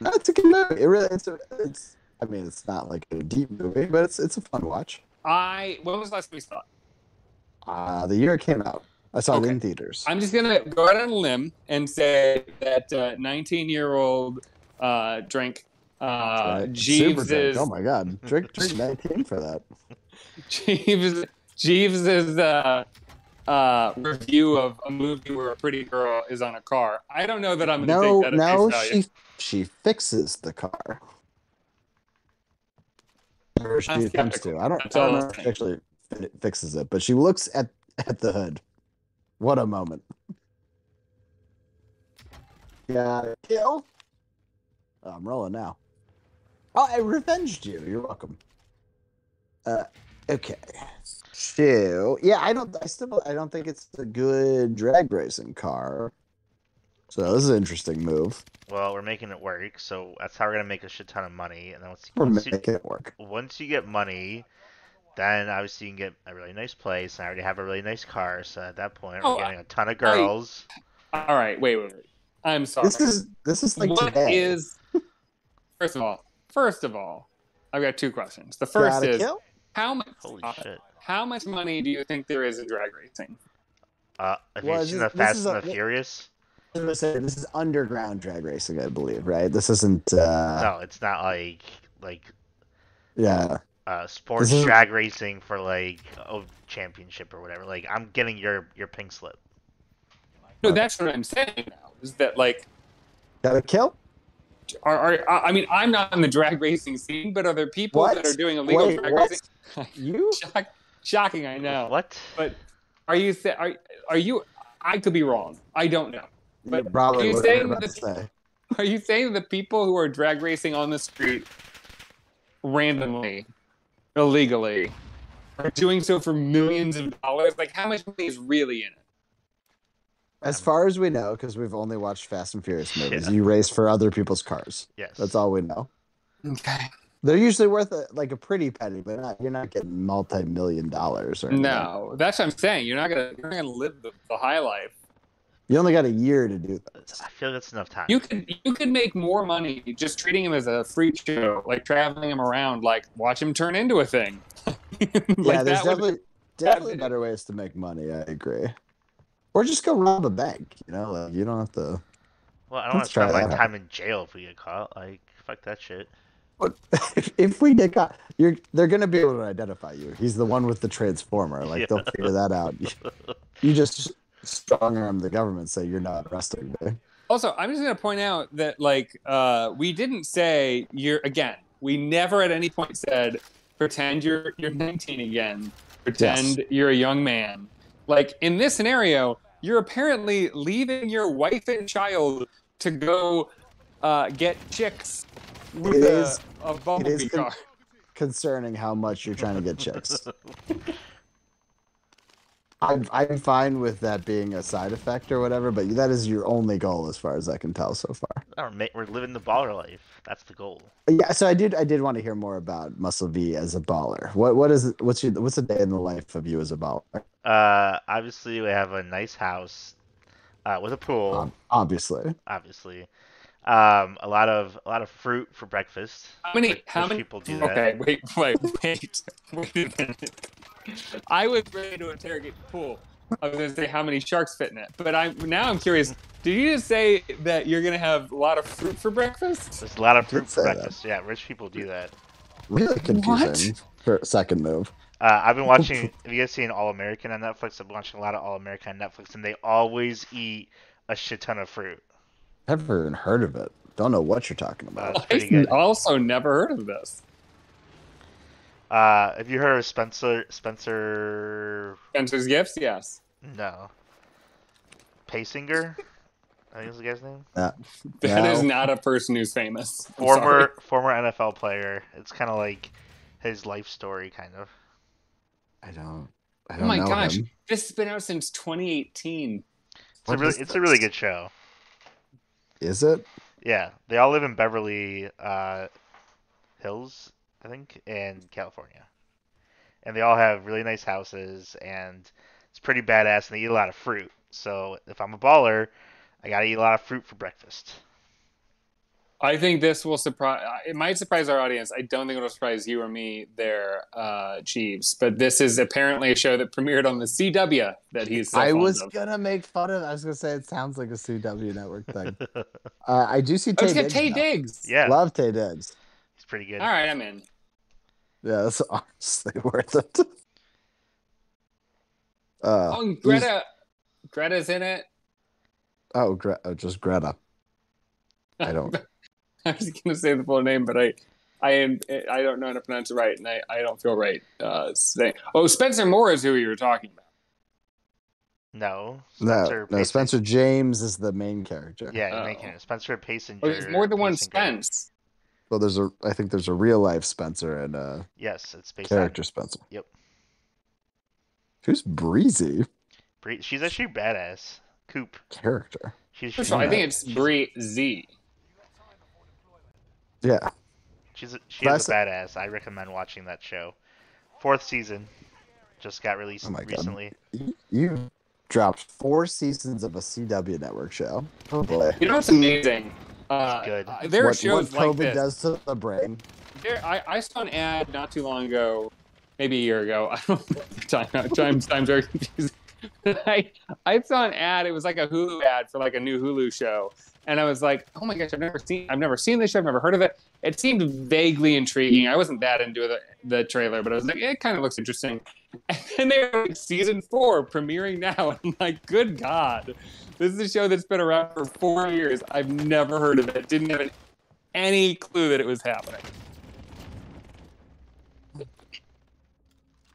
No, it's a good movie. It really, it's, a, it's. I mean, it's not like a deep movie, but it's it's a fun watch. I. When was the last time we saw it? Uh, the year it came out, I saw it in theaters. I'm just gonna go out on a limb and say that 19 year old uh, drink uh, Right. Jeeves is Oh my god, drink <laughs> drink 19 for that. Jeeves Jeeves's uh, uh, review of a movie where a pretty girl is on a car. I don't know that I'm gonna No, take that at no, she she fixes the car. Or she I'm attempts skeptical. to. I don't, That's I don't know if she actually fixes it, but she looks at at the hood. What a moment. Yeah, kill. Oh, I'm rolling now. Oh, I revenged you. You're welcome. Uh, okay. So yeah, I don't. I still. I don't think it's a good drag racing car. So this is an interesting move. Well, we're making it work, so that's how we're gonna make a shit ton of money. And then once, We're once you, making it work. once you get money, then obviously you can get a really nice place. And I already have a really nice car, so at that point Oh, we're getting a ton of girls. All right, wait, wait, wait. I'm sorry. This is this is like What today. is? First of all, first of all, I've got two questions. The first Gotta is kill? how much Holy uh, shit! how much money do you think there is in drag racing? Uh, have Well, you this seen is- the this Fast is and a- the Furious? I was gonna say, this is underground drag racing, I believe, right? This isn't. uh no, it's not like like Yeah, uh sports is- drag racing for like a championship or whatever. Like I'm getting your your pink slip. No, that's what I'm saying now. Is that like gotta kill. are, are I mean I'm not in the drag racing scene, but are there people What? that are doing illegal Wait, drag what? racing? <laughs> You? <laughs> Shock, shocking, I know. What? But are you sa- are are you? I could be wrong. I don't know. But you probably you saying I'm about to this- say. <laughs> Are you saying the people who are drag racing on the street randomly, illegally, are doing so for millions of dollars? Like, how much money is really in it? As um, far as we know, because we've only watched Fast and Furious movies, Yeah. you race for other people's cars. Yes. That's all we know. Okay. They're usually worth a, like a pretty penny, but not, you're not getting multi-million dollars. Or anything. No, that's what I'm saying. You're not gonna you're not gonna live the, the high life. You only got a year to do this. I feel that's enough time. You could you could make more money just treating him as a freak show, like traveling him around, like watch him turn into a thing. <laughs> like yeah, there's that would- definitely definitely better ways to make money. I agree. Or just go rob a bank. You know, like you don't have to. well, I don't want let's to spend try my that. time in jail if we get caught. Like fuck that shit. But if, <laughs> if we get caught, you're they're gonna be able to identify you. He's the one with the transformer. <laughs> Like Yeah. they'll figure that out. You <laughs> just strong arm the government, say you're not arresting me. Also, I'm just going to point out that like uh, we didn't say you're again. We never at any point said pretend you're you're 19 again. Pretend you're a young man. Like in this scenario, you're apparently leaving your wife and child to go uh, get chicks with It a, is- a bumblebee con- car. <laughs> Concerning how much you're trying to get chicks. <laughs> I'm I'm fine with that being a side effect or whatever, but that is your only goal as far as I can tell so far. We're, ma- we're living the baller life. That's the goal. Yeah, so I did I did want to hear more about Muscle V as a baller. What what is what's your what's a day in the life of you as a baller? Uh, obviously we have a nice house, uh, with a pool. Um, obviously. obviously. Um, a lot of a lot of fruit for breakfast. How many? How many people do that. Okay, wait, wait, <laughs> wait, wait a minute. I was ready to interrogate the pool. I was going to say how many sharks fit in it, but I'm now I'm curious. Did you just say that you're going to have a lot of fruit for breakfast? There's a lot of fruit say for that. breakfast. Yeah, rich people do that. Really confusing for second move. Uh, I've been watching. <laughs> have you guys seen All American on Netflix? I've been watching a lot of All American on Netflix, and they always eat a shit ton of fruit. Never even heard of it. Don't know what you're talking about. That's <laughs> I good. also never heard of this. Uh, have you heard of Spencer? Spencer? Spencer's Gifts, yes. No. Paysinger? I think is the guy's name. That No. is not a person who's famous. I'm Former former NFL player. It's kind of like his life story, kind of. I don't. I don't Oh my know gosh, him. this has been out since 2018. It's a really is it's a really good show. Is it? Yeah, they all live in Beverly uh, Hills, I think, in California, and they all have really nice houses, and it's pretty badass. And they eat a lot of fruit. So if I'm a baller, I gotta eat a lot of fruit for breakfast. I think this will surprise. It might surprise our audience. I don't think it'll surprise you or me, there, uh, Jeeves. But this is apparently a show that premiered on the CW that he's. So I fond was of. gonna make fun of. I was gonna say it sounds like a CW network thing. <laughs> uh, I do see Taye it's got Diggs. Taye now. Diggs. yeah, Love Taye Diggs. he's pretty good. All right, I'm in. Yeah, that's <laughs> honestly worth it. Uh, Oh, and Greta. Greta's in it. oh, Gre- oh, just Greta. I don't. <laughs> I was going to say the full name, but I, I am, I don't know how to pronounce it right, and I, I don't feel right uh, saying. Oh, Spencer Moore is who you were talking about. No, No, Spencer no. Paysinger. Spencer James is the main character. Yeah, Oh. you make it. Spencer Paysinger. Oh, there's more than one Paysinger. Spence. Well, there's a. I think there's a real life Spencer and a Yes, it's based character on. Spencer. Yep. Who's Breezy Bree- She's actually badass. Coop. character? She's First of all, I think it's Bree Z. Yeah, she's a, she is a That's- badass. I recommend watching that show. Fourth season just got released Oh my recently. you, you dropped four seasons of a CW network show. Oh boy. You know what's amazing? Uh, good. uh, there are what, shows what like COVID this. does to the brain. There, I, I saw an ad not too long ago, maybe a year ago. <laughs> I don't know. Time, time, time's are confusing. <laughs> I, I saw an ad. It was like a Hulu ad for like a new Hulu show, and I was like, "Oh my gosh, I've never seen. I've never seen this show. I've never heard of it." It seemed vaguely intriguing. I wasn't that into the, the trailer, but I was like, "It kind of looks interesting." <laughs> And then they were like, "Season four premiering now," and I'm like, "Good God, this is a show that's been around for four years. I've never heard of it. Didn't have any clue that it was happening."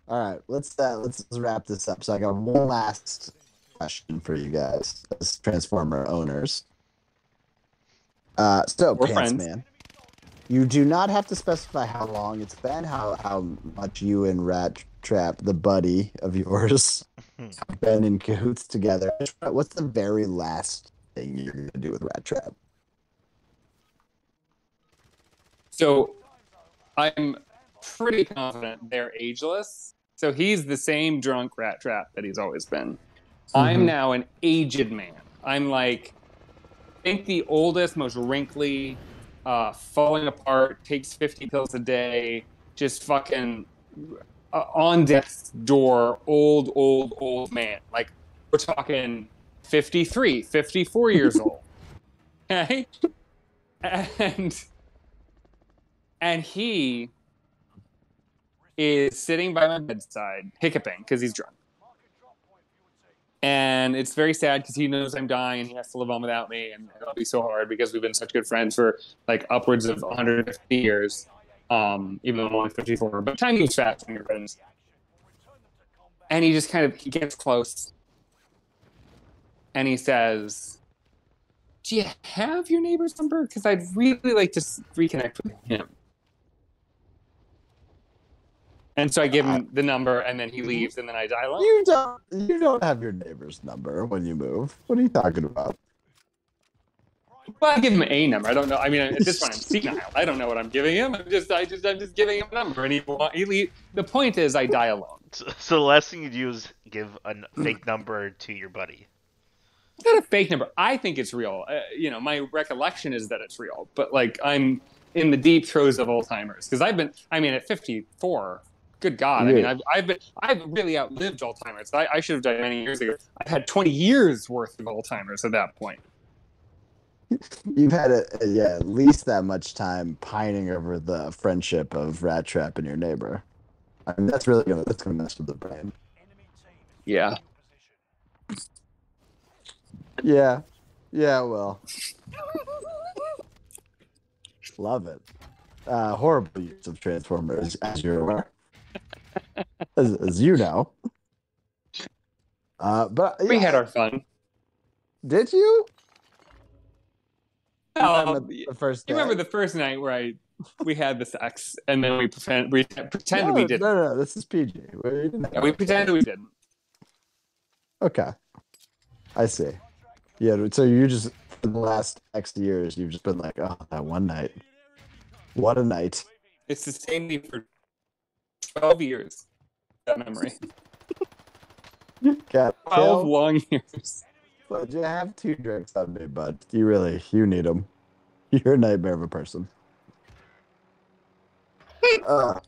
All right, let's uh, let's wrap this up. So I got one last question for you guys as Transformer owners. Uh, so We're Pants friends. Man, you do not have to specify how long it's been, how how much you and Rat Trap, the buddy of yours, <laughs> been in cahoots together. What's the very last thing you're gonna do with Rat Trap? So I'm pretty confident they're ageless. So he's the same drunk rat trap that he's always been. I'm Mhm. now an aged man. I'm like, I think the oldest, most wrinkly, uh, falling apart, takes 50 pills a day, just fucking uh, on death's door, old, old, old man. Like, we're talking 53, 54 <laughs> years old. Okay? And and he is sitting by my bedside, hiccuping because he's drunk. And it's very sad because he knows I'm dying and he has to live on without me, and it'll be so hard because we've been such good friends for like upwards of 150 years, um, even though I'm only 54. But time moves fast when you're friends. And he just kind of he gets close, and he says, "Do you have your neighbor's number? Because I'd really like to reconnect with him." And so I give him the number, and then he leaves, and then I dial up. You don't you don't have your neighbor's number when you move. What are you talking about? Well, I give him a number. I don't know. I mean, at this point, I'm senile. I don't know what I'm giving him. I'm just, I just, I'm just giving him a number, and he, wa- he. The point is, I die alone. So, so the last thing you do is give a fake number to your buddy. It's not a fake number. I think it's real. Uh, you know, my recollection is that it's real, but like I'm in the deep throes of Alzheimer's because I've been. I mean, at 54, good God, I mean, I've I've been I've really outlived Alzheimer's. I, I should have died many years ago. I've had 20 years worth of Alzheimer's at that point. You've had a, yeah, at least that much time pining over the friendship of Rat Trap and your neighbor. I mean, that's really gonna that's gonna mess with the brain. Yeah. Yeah, yeah. Well, love it. Uh, horrible use of Transformers, as you're aware, <laughs> as, as you know. Uh, but We had our fun. Did you? Oh, Remember the first. Day? remember the first night where I we had the sex and then we pretend we pretended no, we didn't. No, no, this is PG. We, didn't Yeah, we pretended we didn't. Okay. I see. Yeah, so you just for the last X years, you've just been like, oh, that one night. What a night. It sustained me for 12 years. That memory. <laughs> Cat 12 long <laughs> years. But you have two drinks on me, bud. You really, you need them. You're a nightmare of a person. <laughs> Uh,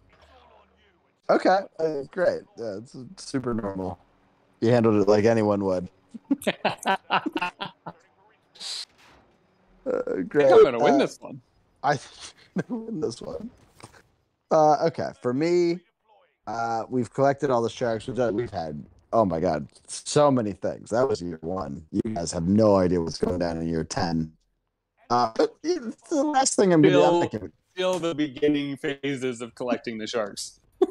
okay, uh, great. Yeah, it's super normal. You handled it like anyone would. <laughs> Uh, great. I'm gonna win Uh, this one. I think I'm gonna win this one. Uh, okay, for me, uh, we've collected all the sharks. We've, done, we've had, oh my god, so many things. That was year one. You guys have no idea what's going down in year ten. Uh, but it's the last thing I'm gonna do. I'm Bill- thinking, Still the beginning phases of collecting the sharks. <laughs>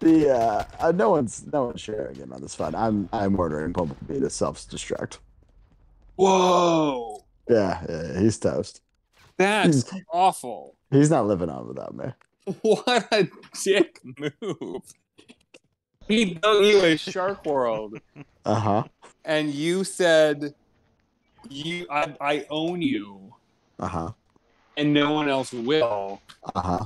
the uh, uh, no one's no one's sharing in on this fun. I'm I'm ordering Bumblebee to self destruct. Whoa. Yeah, yeah, he's toast. That's awful. He's not living on without me. <laughs> What a dick move. He dug you a shark world Uh huh. and you said you I, I own you Uh huh. and no one else will. Uh huh.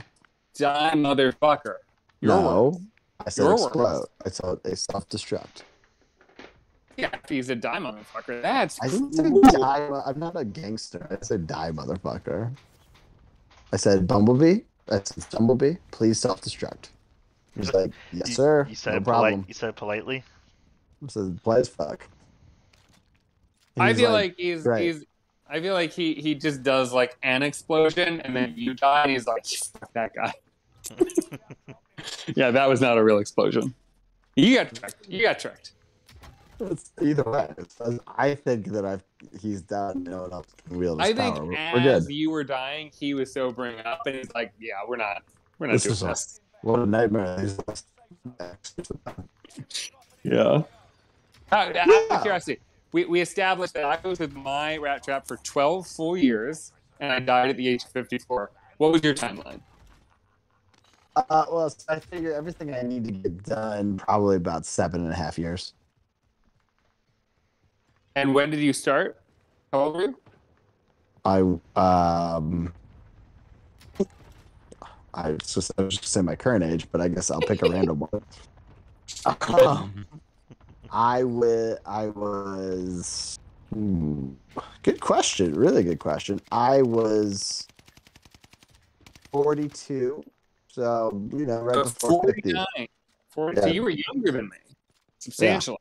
Die motherfucker. Your No, words. I said Your words. explode. I said they self destruct. Yeah, he's a die motherfucker. That's I didn't say cool. die. I'm not a gangster. I said die, motherfucker. I said Bumblebee. I said Bumblebee. Please self destruct. He's like, yes, You- sir. You said no problem. polite. You said politely. I said, play as fuck. I feel like, he's great. he's I feel like he he just does like an explosion and then you die and he's like fuck that guy. <laughs> yeah, that was not a real explosion. You got tricked. You got tricked. It's either way. It's, I think that I've he's done. No one else can wield his I think power. We're as good. you were dying, he was sobering up and he's like, Yeah, we're not we're not This doing is a- this. What a nightmare. These last- Yeah. Out, out of curiosity, we, we established that I was with my rat trap for 12 full years and I died at the age of 54. What was your timeline? Uh, well, so I figure everything I need to get done probably about seven and a half years. And when did you start? How old were you? I um I was just I was just saying my current age, but I guess I'll pick a random one. <laughs> Um, I would I was hmm, good question, really good question. I was forty two, so you know, right before fifty. 49. 40, So you were younger than me, substantially.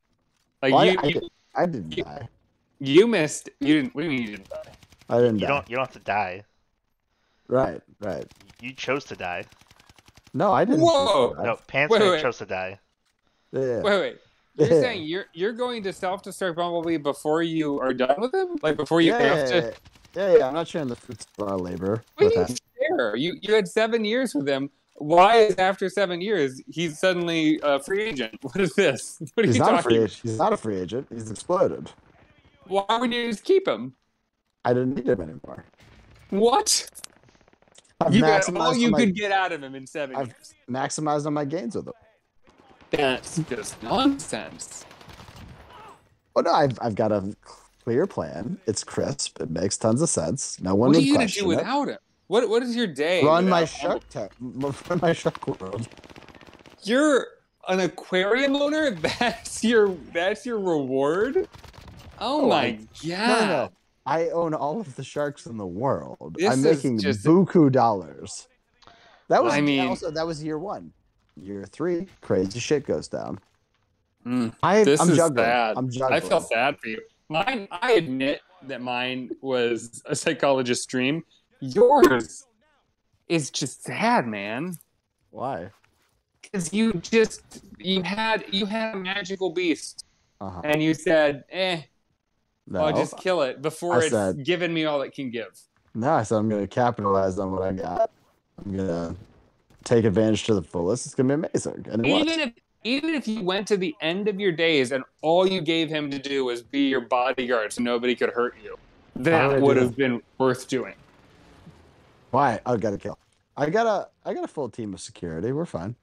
Like Well, I, you, I, you, did- I didn't you- die. you missed. You didn't. What do you mean you didn't die? I didn't You die. don't. You don't have to die. Right, right. You chose to die. No, I didn't. Whoa! No, Panther wait, wait. chose to die. yeah, yeah. Wait, wait. You're Yeah. saying you're you're going to self-destruct Bumblebee before you are done with him? Like before you yeah, have yeah, to? yeah, yeah, yeah, I'm not sharing the fruits of our labor. What with do you share? You you had seven years with him. Why is after seven years he's suddenly a free agent? What is this? <laughs> What are He's you not a talking? free agent. He's not a free agent. He's exploded. Why would you just keep him? I didn't need him anymore. What? I've You got all you my, could get out of him in 7 I've- years. maximized on my gains with him. That's just nonsense. Oh no, I've I've got a clear plan. It's crisp. It makes tons of sense. No one What are would you gonna question do it. without him? What What is your day? Run my without shark tank. <laughs> Run my shark world. You're an aquarium owner? <laughs> That's your that's your reward? Oh, Oh, my I- god. No, no. I own all of the sharks in the world. This I'm making just- buku dollars. That was I mean- also that was year one. Year three, crazy shit goes down. Mm, I, is juggling. bad. I'm juggling. I feel sad for you. Mine I admit that mine was a psychologist dream. Yours is just sad, man. Why? Because you just you had you had a magical beast Uh-huh. and you said, eh, No, I'll just kill it before I it's said- given me all it can give. no. I said I'm going to capitalize on what I got. I'm going to take advantage to the fullest. It's going to be amazing. And. Even if even if you went to the end of your days and all you gave him to do was be your bodyguard so nobody could hurt you, Why would I that would have been worth doing. Why? I got to kill. I got a I got a full team of security. We're fine.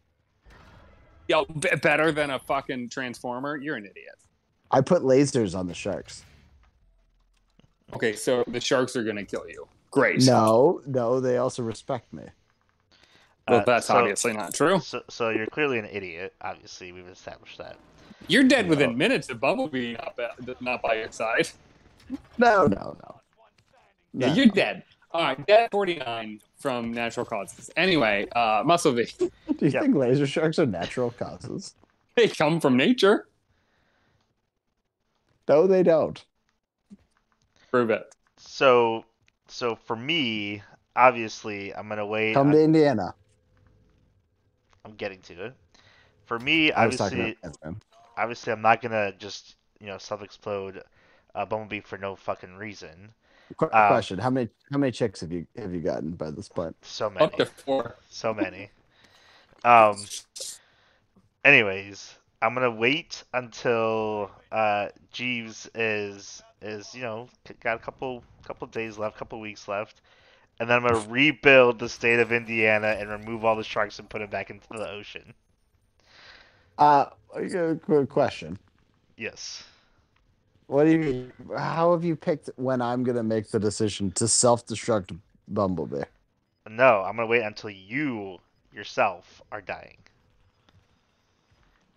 Yo, b- better than a fucking transformer. You're an idiot. I put lasers on the sharks. Okay, so the sharks are gonna kill you. Great. No, no, they also respect me. well, Uh, that's so- obviously not true. So, so you're clearly an idiot. Obviously, we've established that. You're dead No. within minutes of Bumblebee not, ba- not by your side. No, no, no. Yeah, you're dead. All right, dead 49 from natural causes. Anyway, uh, Muscle V, <laughs> Do you Yep. think laser sharks are natural causes? they come from nature. No, they don't. Prove it. So, so for me, obviously, I'm gonna wait. Come on- to Indiana. I'm getting to it. For me, I obviously, obviously, I'm not gonna just you know self-explode uh, Bumblebee for no fucking reason. Qu- um, question: How many how many chicks have you have you gotten by this point? So many. Up to four. so many. Um. Anyways, I'm gonna wait until uh, Jeeves is is you know got a couple couple days left, couple weeks left, and then I'm gonna rebuild the state of Indiana and remove all the sharks and put them back into the ocean. Uh, I got a quick question. Yes. What do you? Mean? How have you picked when I'm gonna make the decision to self-destruct Bumblebee? No, I'm gonna wait until you yourself are dying,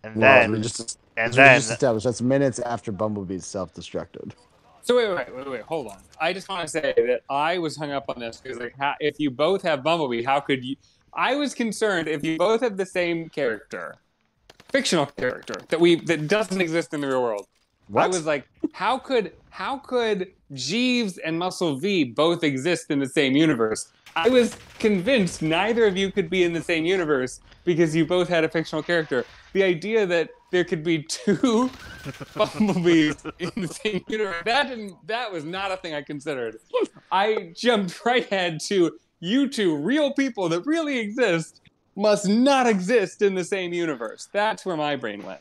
and Well, then we just and then just established that's minutes after Bumblebee's self-destructed. So wait, wait, wait, wait, hold on. I just want to say that I was hung up on this because like, how, if you both have Bumblebee, how could you? I was concerned if you both have the same character, fictional character that we that doesn't exist in the real world. What? I was like, how could how could Jeeves and Muscle V both exist in the same universe? I was convinced neither of you could be in the same universe because you both had a fictional character. The idea that there could be two <laughs> Bumblebees in the same universe that didn't that was not a thing I considered. I jumped right ahead to you two real people that really exist must not exist in the same universe. That's where my brain went.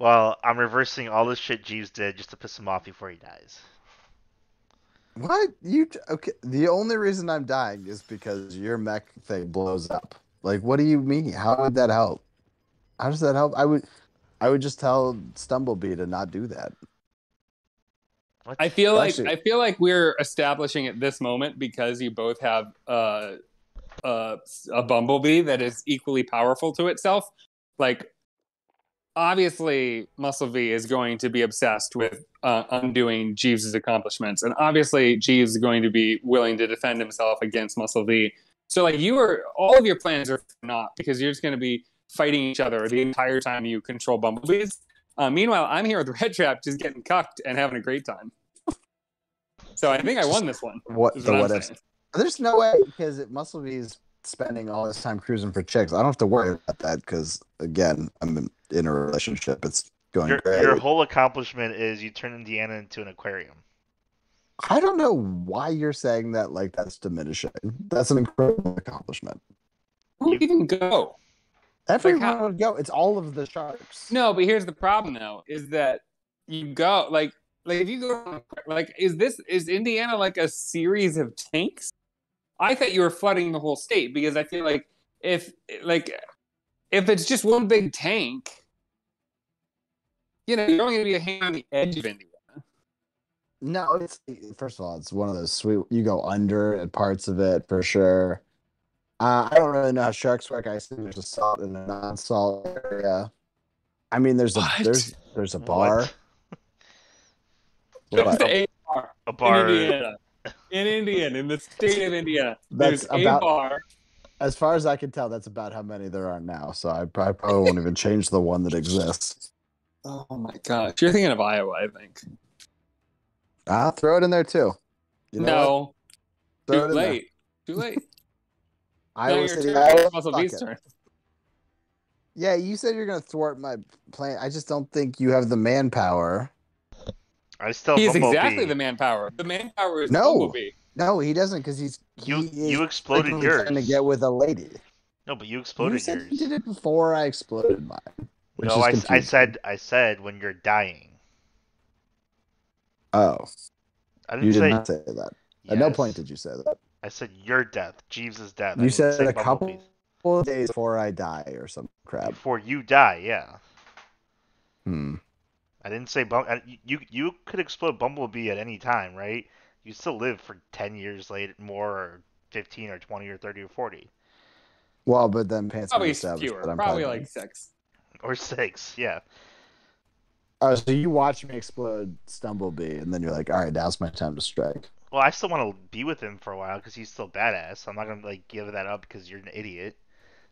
well, I'm reversing all the shit Jeeves did just to piss him off before he dies. What you t- okay? The only reason I'm dying is because your mech thing blows up. Like, what do you mean? How would that help? How does that help? I would, I would just tell Stumblebee to not do that. I feel like Actually- I feel like we're establishing at this moment because you both have uh, uh, a bumblebee that is equally powerful to itself. Like, obviously, Muscle V is going to be obsessed with uh, undoing Jeeves' accomplishments, and obviously, Jeeves is going to be willing to defend himself against Muscle V. So, like, you are all of your plans are not because you're just going to be fighting each other the entire time you control bumblebees. Uh, meanwhile, I'm here with Rattrap, just getting cucked and having a great time. <laughs> So I think I won this one. What is the what I'm what ifs? There's no way because it Musclebee's spending all this time cruising for chicks. I don't have to worry about that because again, I'm in, in a relationship. It's going Your, great. your whole accomplishment is you turn Indiana into an aquarium. I don't know why you're saying that like that's diminishing. That's an incredible accomplishment. Who would even go? Everyone how- would go. It's all of the sharks. No, but here's the problem though: is that you go like like if you go like is this is Indiana like a series of tanks? I thought you were flooding the whole state because I feel like if like if it's just one big tank, you know, you're only going to be a hand on the edge of Indiana. No, it's first of all, it's one of those sweet. You go under at parts of it for sure. Uh, I don't really know how sharks work. I assume there's a salt and a non-salt area. I mean, there's a What? there's there's a bar. What? There's a bar A in bar. Indiana. In Indiana, in the state of Indiana, <laughs> That's there's a bar. As far as I can tell, that's about how many there are now. So I probably, probably won't even change the one that exists. Oh my gosh, you're thinking of Iowa, I think. I'll throw it in there too. You know no, Throw it too in there. late. Too late. Now Iowa your City, turn. Iowa, It's fuck it. Yeah, you said you're gonna thwart my plan. I just don't think you have the manpower. I still. He's Bumblebee. exactly the manpower. The manpower is No. Bumblebee. No, he doesn't because he's You he you is exploded frequently yours. trying to get with a lady. No, but you You exploded said yours. you did it before I exploded mine. which no, is I, I said I said when you're dying. Oh, I didn't you did not say that. At no point did you say that. I said your death, Jeeves' death. I You didn't said say a couple Bumblebee's. couple of days before I die or some crap. before you die. Yeah, Hmm. I didn't say Bum. You you could explode Bumblebee at any time, right? You still live for ten years later, more, or fifteen, or twenty, or thirty, or forty, Well, but then Pants Probably established fewer. that I'm Probably probably like six. or six. Yeah. Oh, so you watch me explode Stumblebee, and then you're like, all right, now's my time to strike. Well, I still want to be with him for a while because he's still badass. I'm not gonna like give that up because you're an idiot.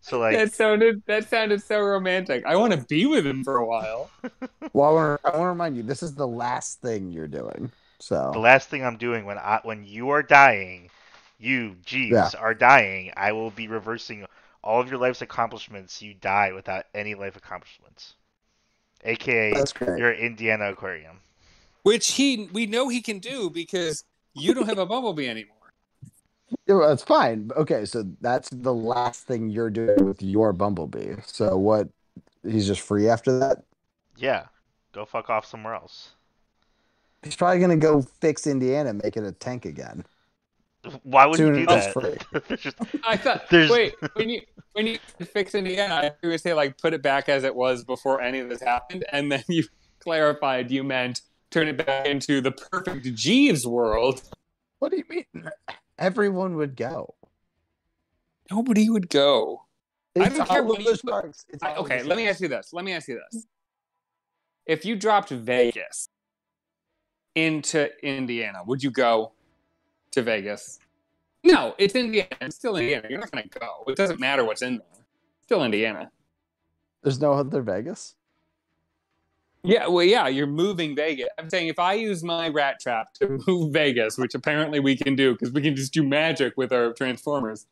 So like, that sounded that sounded so romantic. I want to be with him for a while. <laughs> Well, I want to I want to remind you, this is the last thing you're doing. So the last thing I'm doing when I when you are dying, you Jeeves Yeah. are dying. I will be reversing all of your life's accomplishments. You die without any life accomplishments, aka your Indiana Aquarium. Which he we know he can do because you don't have a bumblebee anymore. Yeah, well, that's fine. Okay, so that's the last thing you're doing with your Bumblebee. So what? He's just free after that. Yeah, go fuck off somewhere else. He's probably gonna go fix Indiana, and make it a tank again. Why would Soon you do enough, that? <laughs> There's just- I thought There's- wait when you when you fix Indiana, I thought you were say like put it back as it was before any of this happened, and then you <laughs> clarified you meant turn it back into the perfect Jeeves world. What do you mean? Everyone would go. Nobody would go. I don't care what of you the put- sharks. It's I, okay, let me ask you this. Let me ask you this. If you dropped Vegas into Indiana, would you go to Vegas? No, it's Indiana. It's still Indiana. You're not going to go. It doesn't matter what's in there. Still Indiana. There's no other Vegas. Yeah, well, yeah, you're moving Vegas. I'm saying if I use my Rattrap to <laughs> move Vegas, which apparently we can do because we can just do magic with our transformers.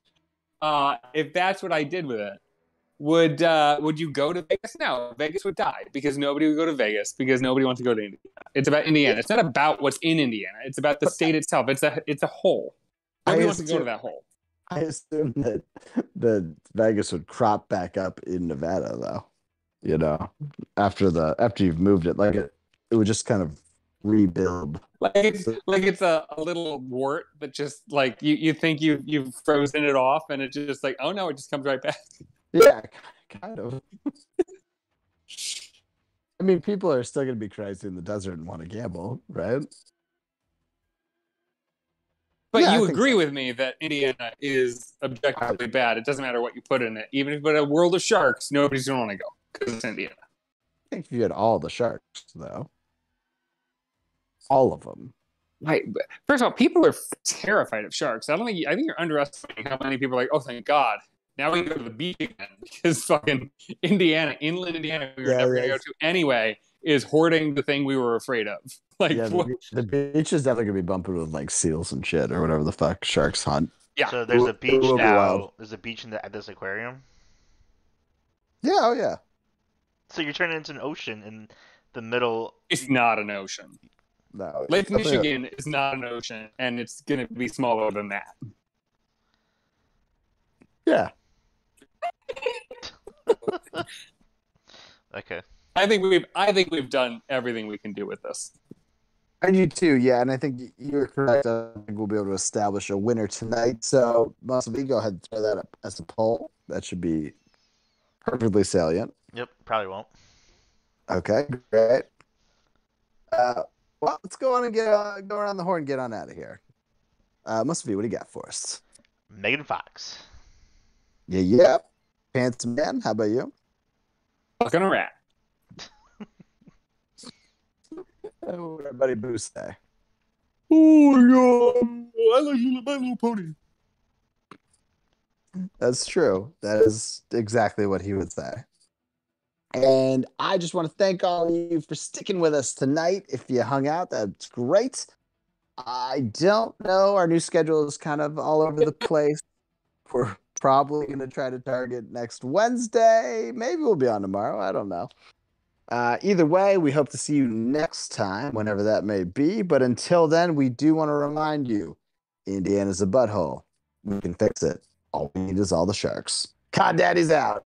Uh, if that's what I did with it, would uh, would you go to Vegas? No, Vegas would die because nobody would go to Vegas because nobody wants to go to Indiana. It's about Indiana. It's not about what's in Indiana. It's about the state itself. It's a it's a whole. I Nobody wants to go to that hole. I assume that that Vegas would crop back up in Nevada, though. You know, after the after you've moved it, like it, it would just kind of rebuild. Like it's like it's a, a little wart that just like you, you think you you've frozen it off and it just like oh no it just comes right back. Yeah, kind of. <laughs> I mean, people are still going to be crazy in the desert and want to gamble, right? But Yeah, you agree so. with me that Indiana is objectively bad. It doesn't matter what you put in it. Even if you put a world of sharks, nobody's gonna want to go because it's Indiana. I think if you had all the sharks, though, all of them. Right. but First of all, people are terrified of sharks. I don't think I think you're underestimating how many people are like, oh thank God. Now we can go to the beach again <laughs> because fucking Indiana, inland Indiana, we were Yeah, never yeah, gonna go to anyway, is hoarding the thing we were afraid of. <laughs> Like Yeah, the, what- the beach is definitely going to be bumping with like seals and shit or whatever the fuck sharks hunt. Yeah. So there's a beach will be now. There's a beach in the, at this aquarium. Yeah, oh yeah. So you're turning into an ocean in the middle. it's not an ocean. No, Lake definitely a- Michigan is not an ocean, and it's gonna be smaller than that. Yeah, <laughs> Okay. I think we've I think we've done everything we can do with this. I do too. Yeah, and I think you're correct. I think we'll be able to establish a winner tonight. So, Muscle B, go ahead and throw that up as a poll. That should be perfectly salient. Yep. Probably won't. Okay, great. Uh, well, let's go on and get uh, go around the horn, and get on out of here. Uh, Muscle B, what do you got for us? Megan Fox. Yeah, yep. Pants man, how about you? Fucking a rat. <laughs> Oh, what our buddy Boo say? Oh my god, I like little, my little pony. That's true. That is exactly what he would say. And I just want to thank all of you for sticking with us tonight. If you hung out, that's great. I don't know. Our new schedule is kind of all over the <laughs> place. We're probably going to try to target next Wednesday. Maybe we'll be on tomorrow. I don't know. Uh, either way, we hope to see you next time, whenever that may be. But until then, we do want to remind you Indiana's a butthole. We can fix it. All we need is all the sharks. COD Daddies out.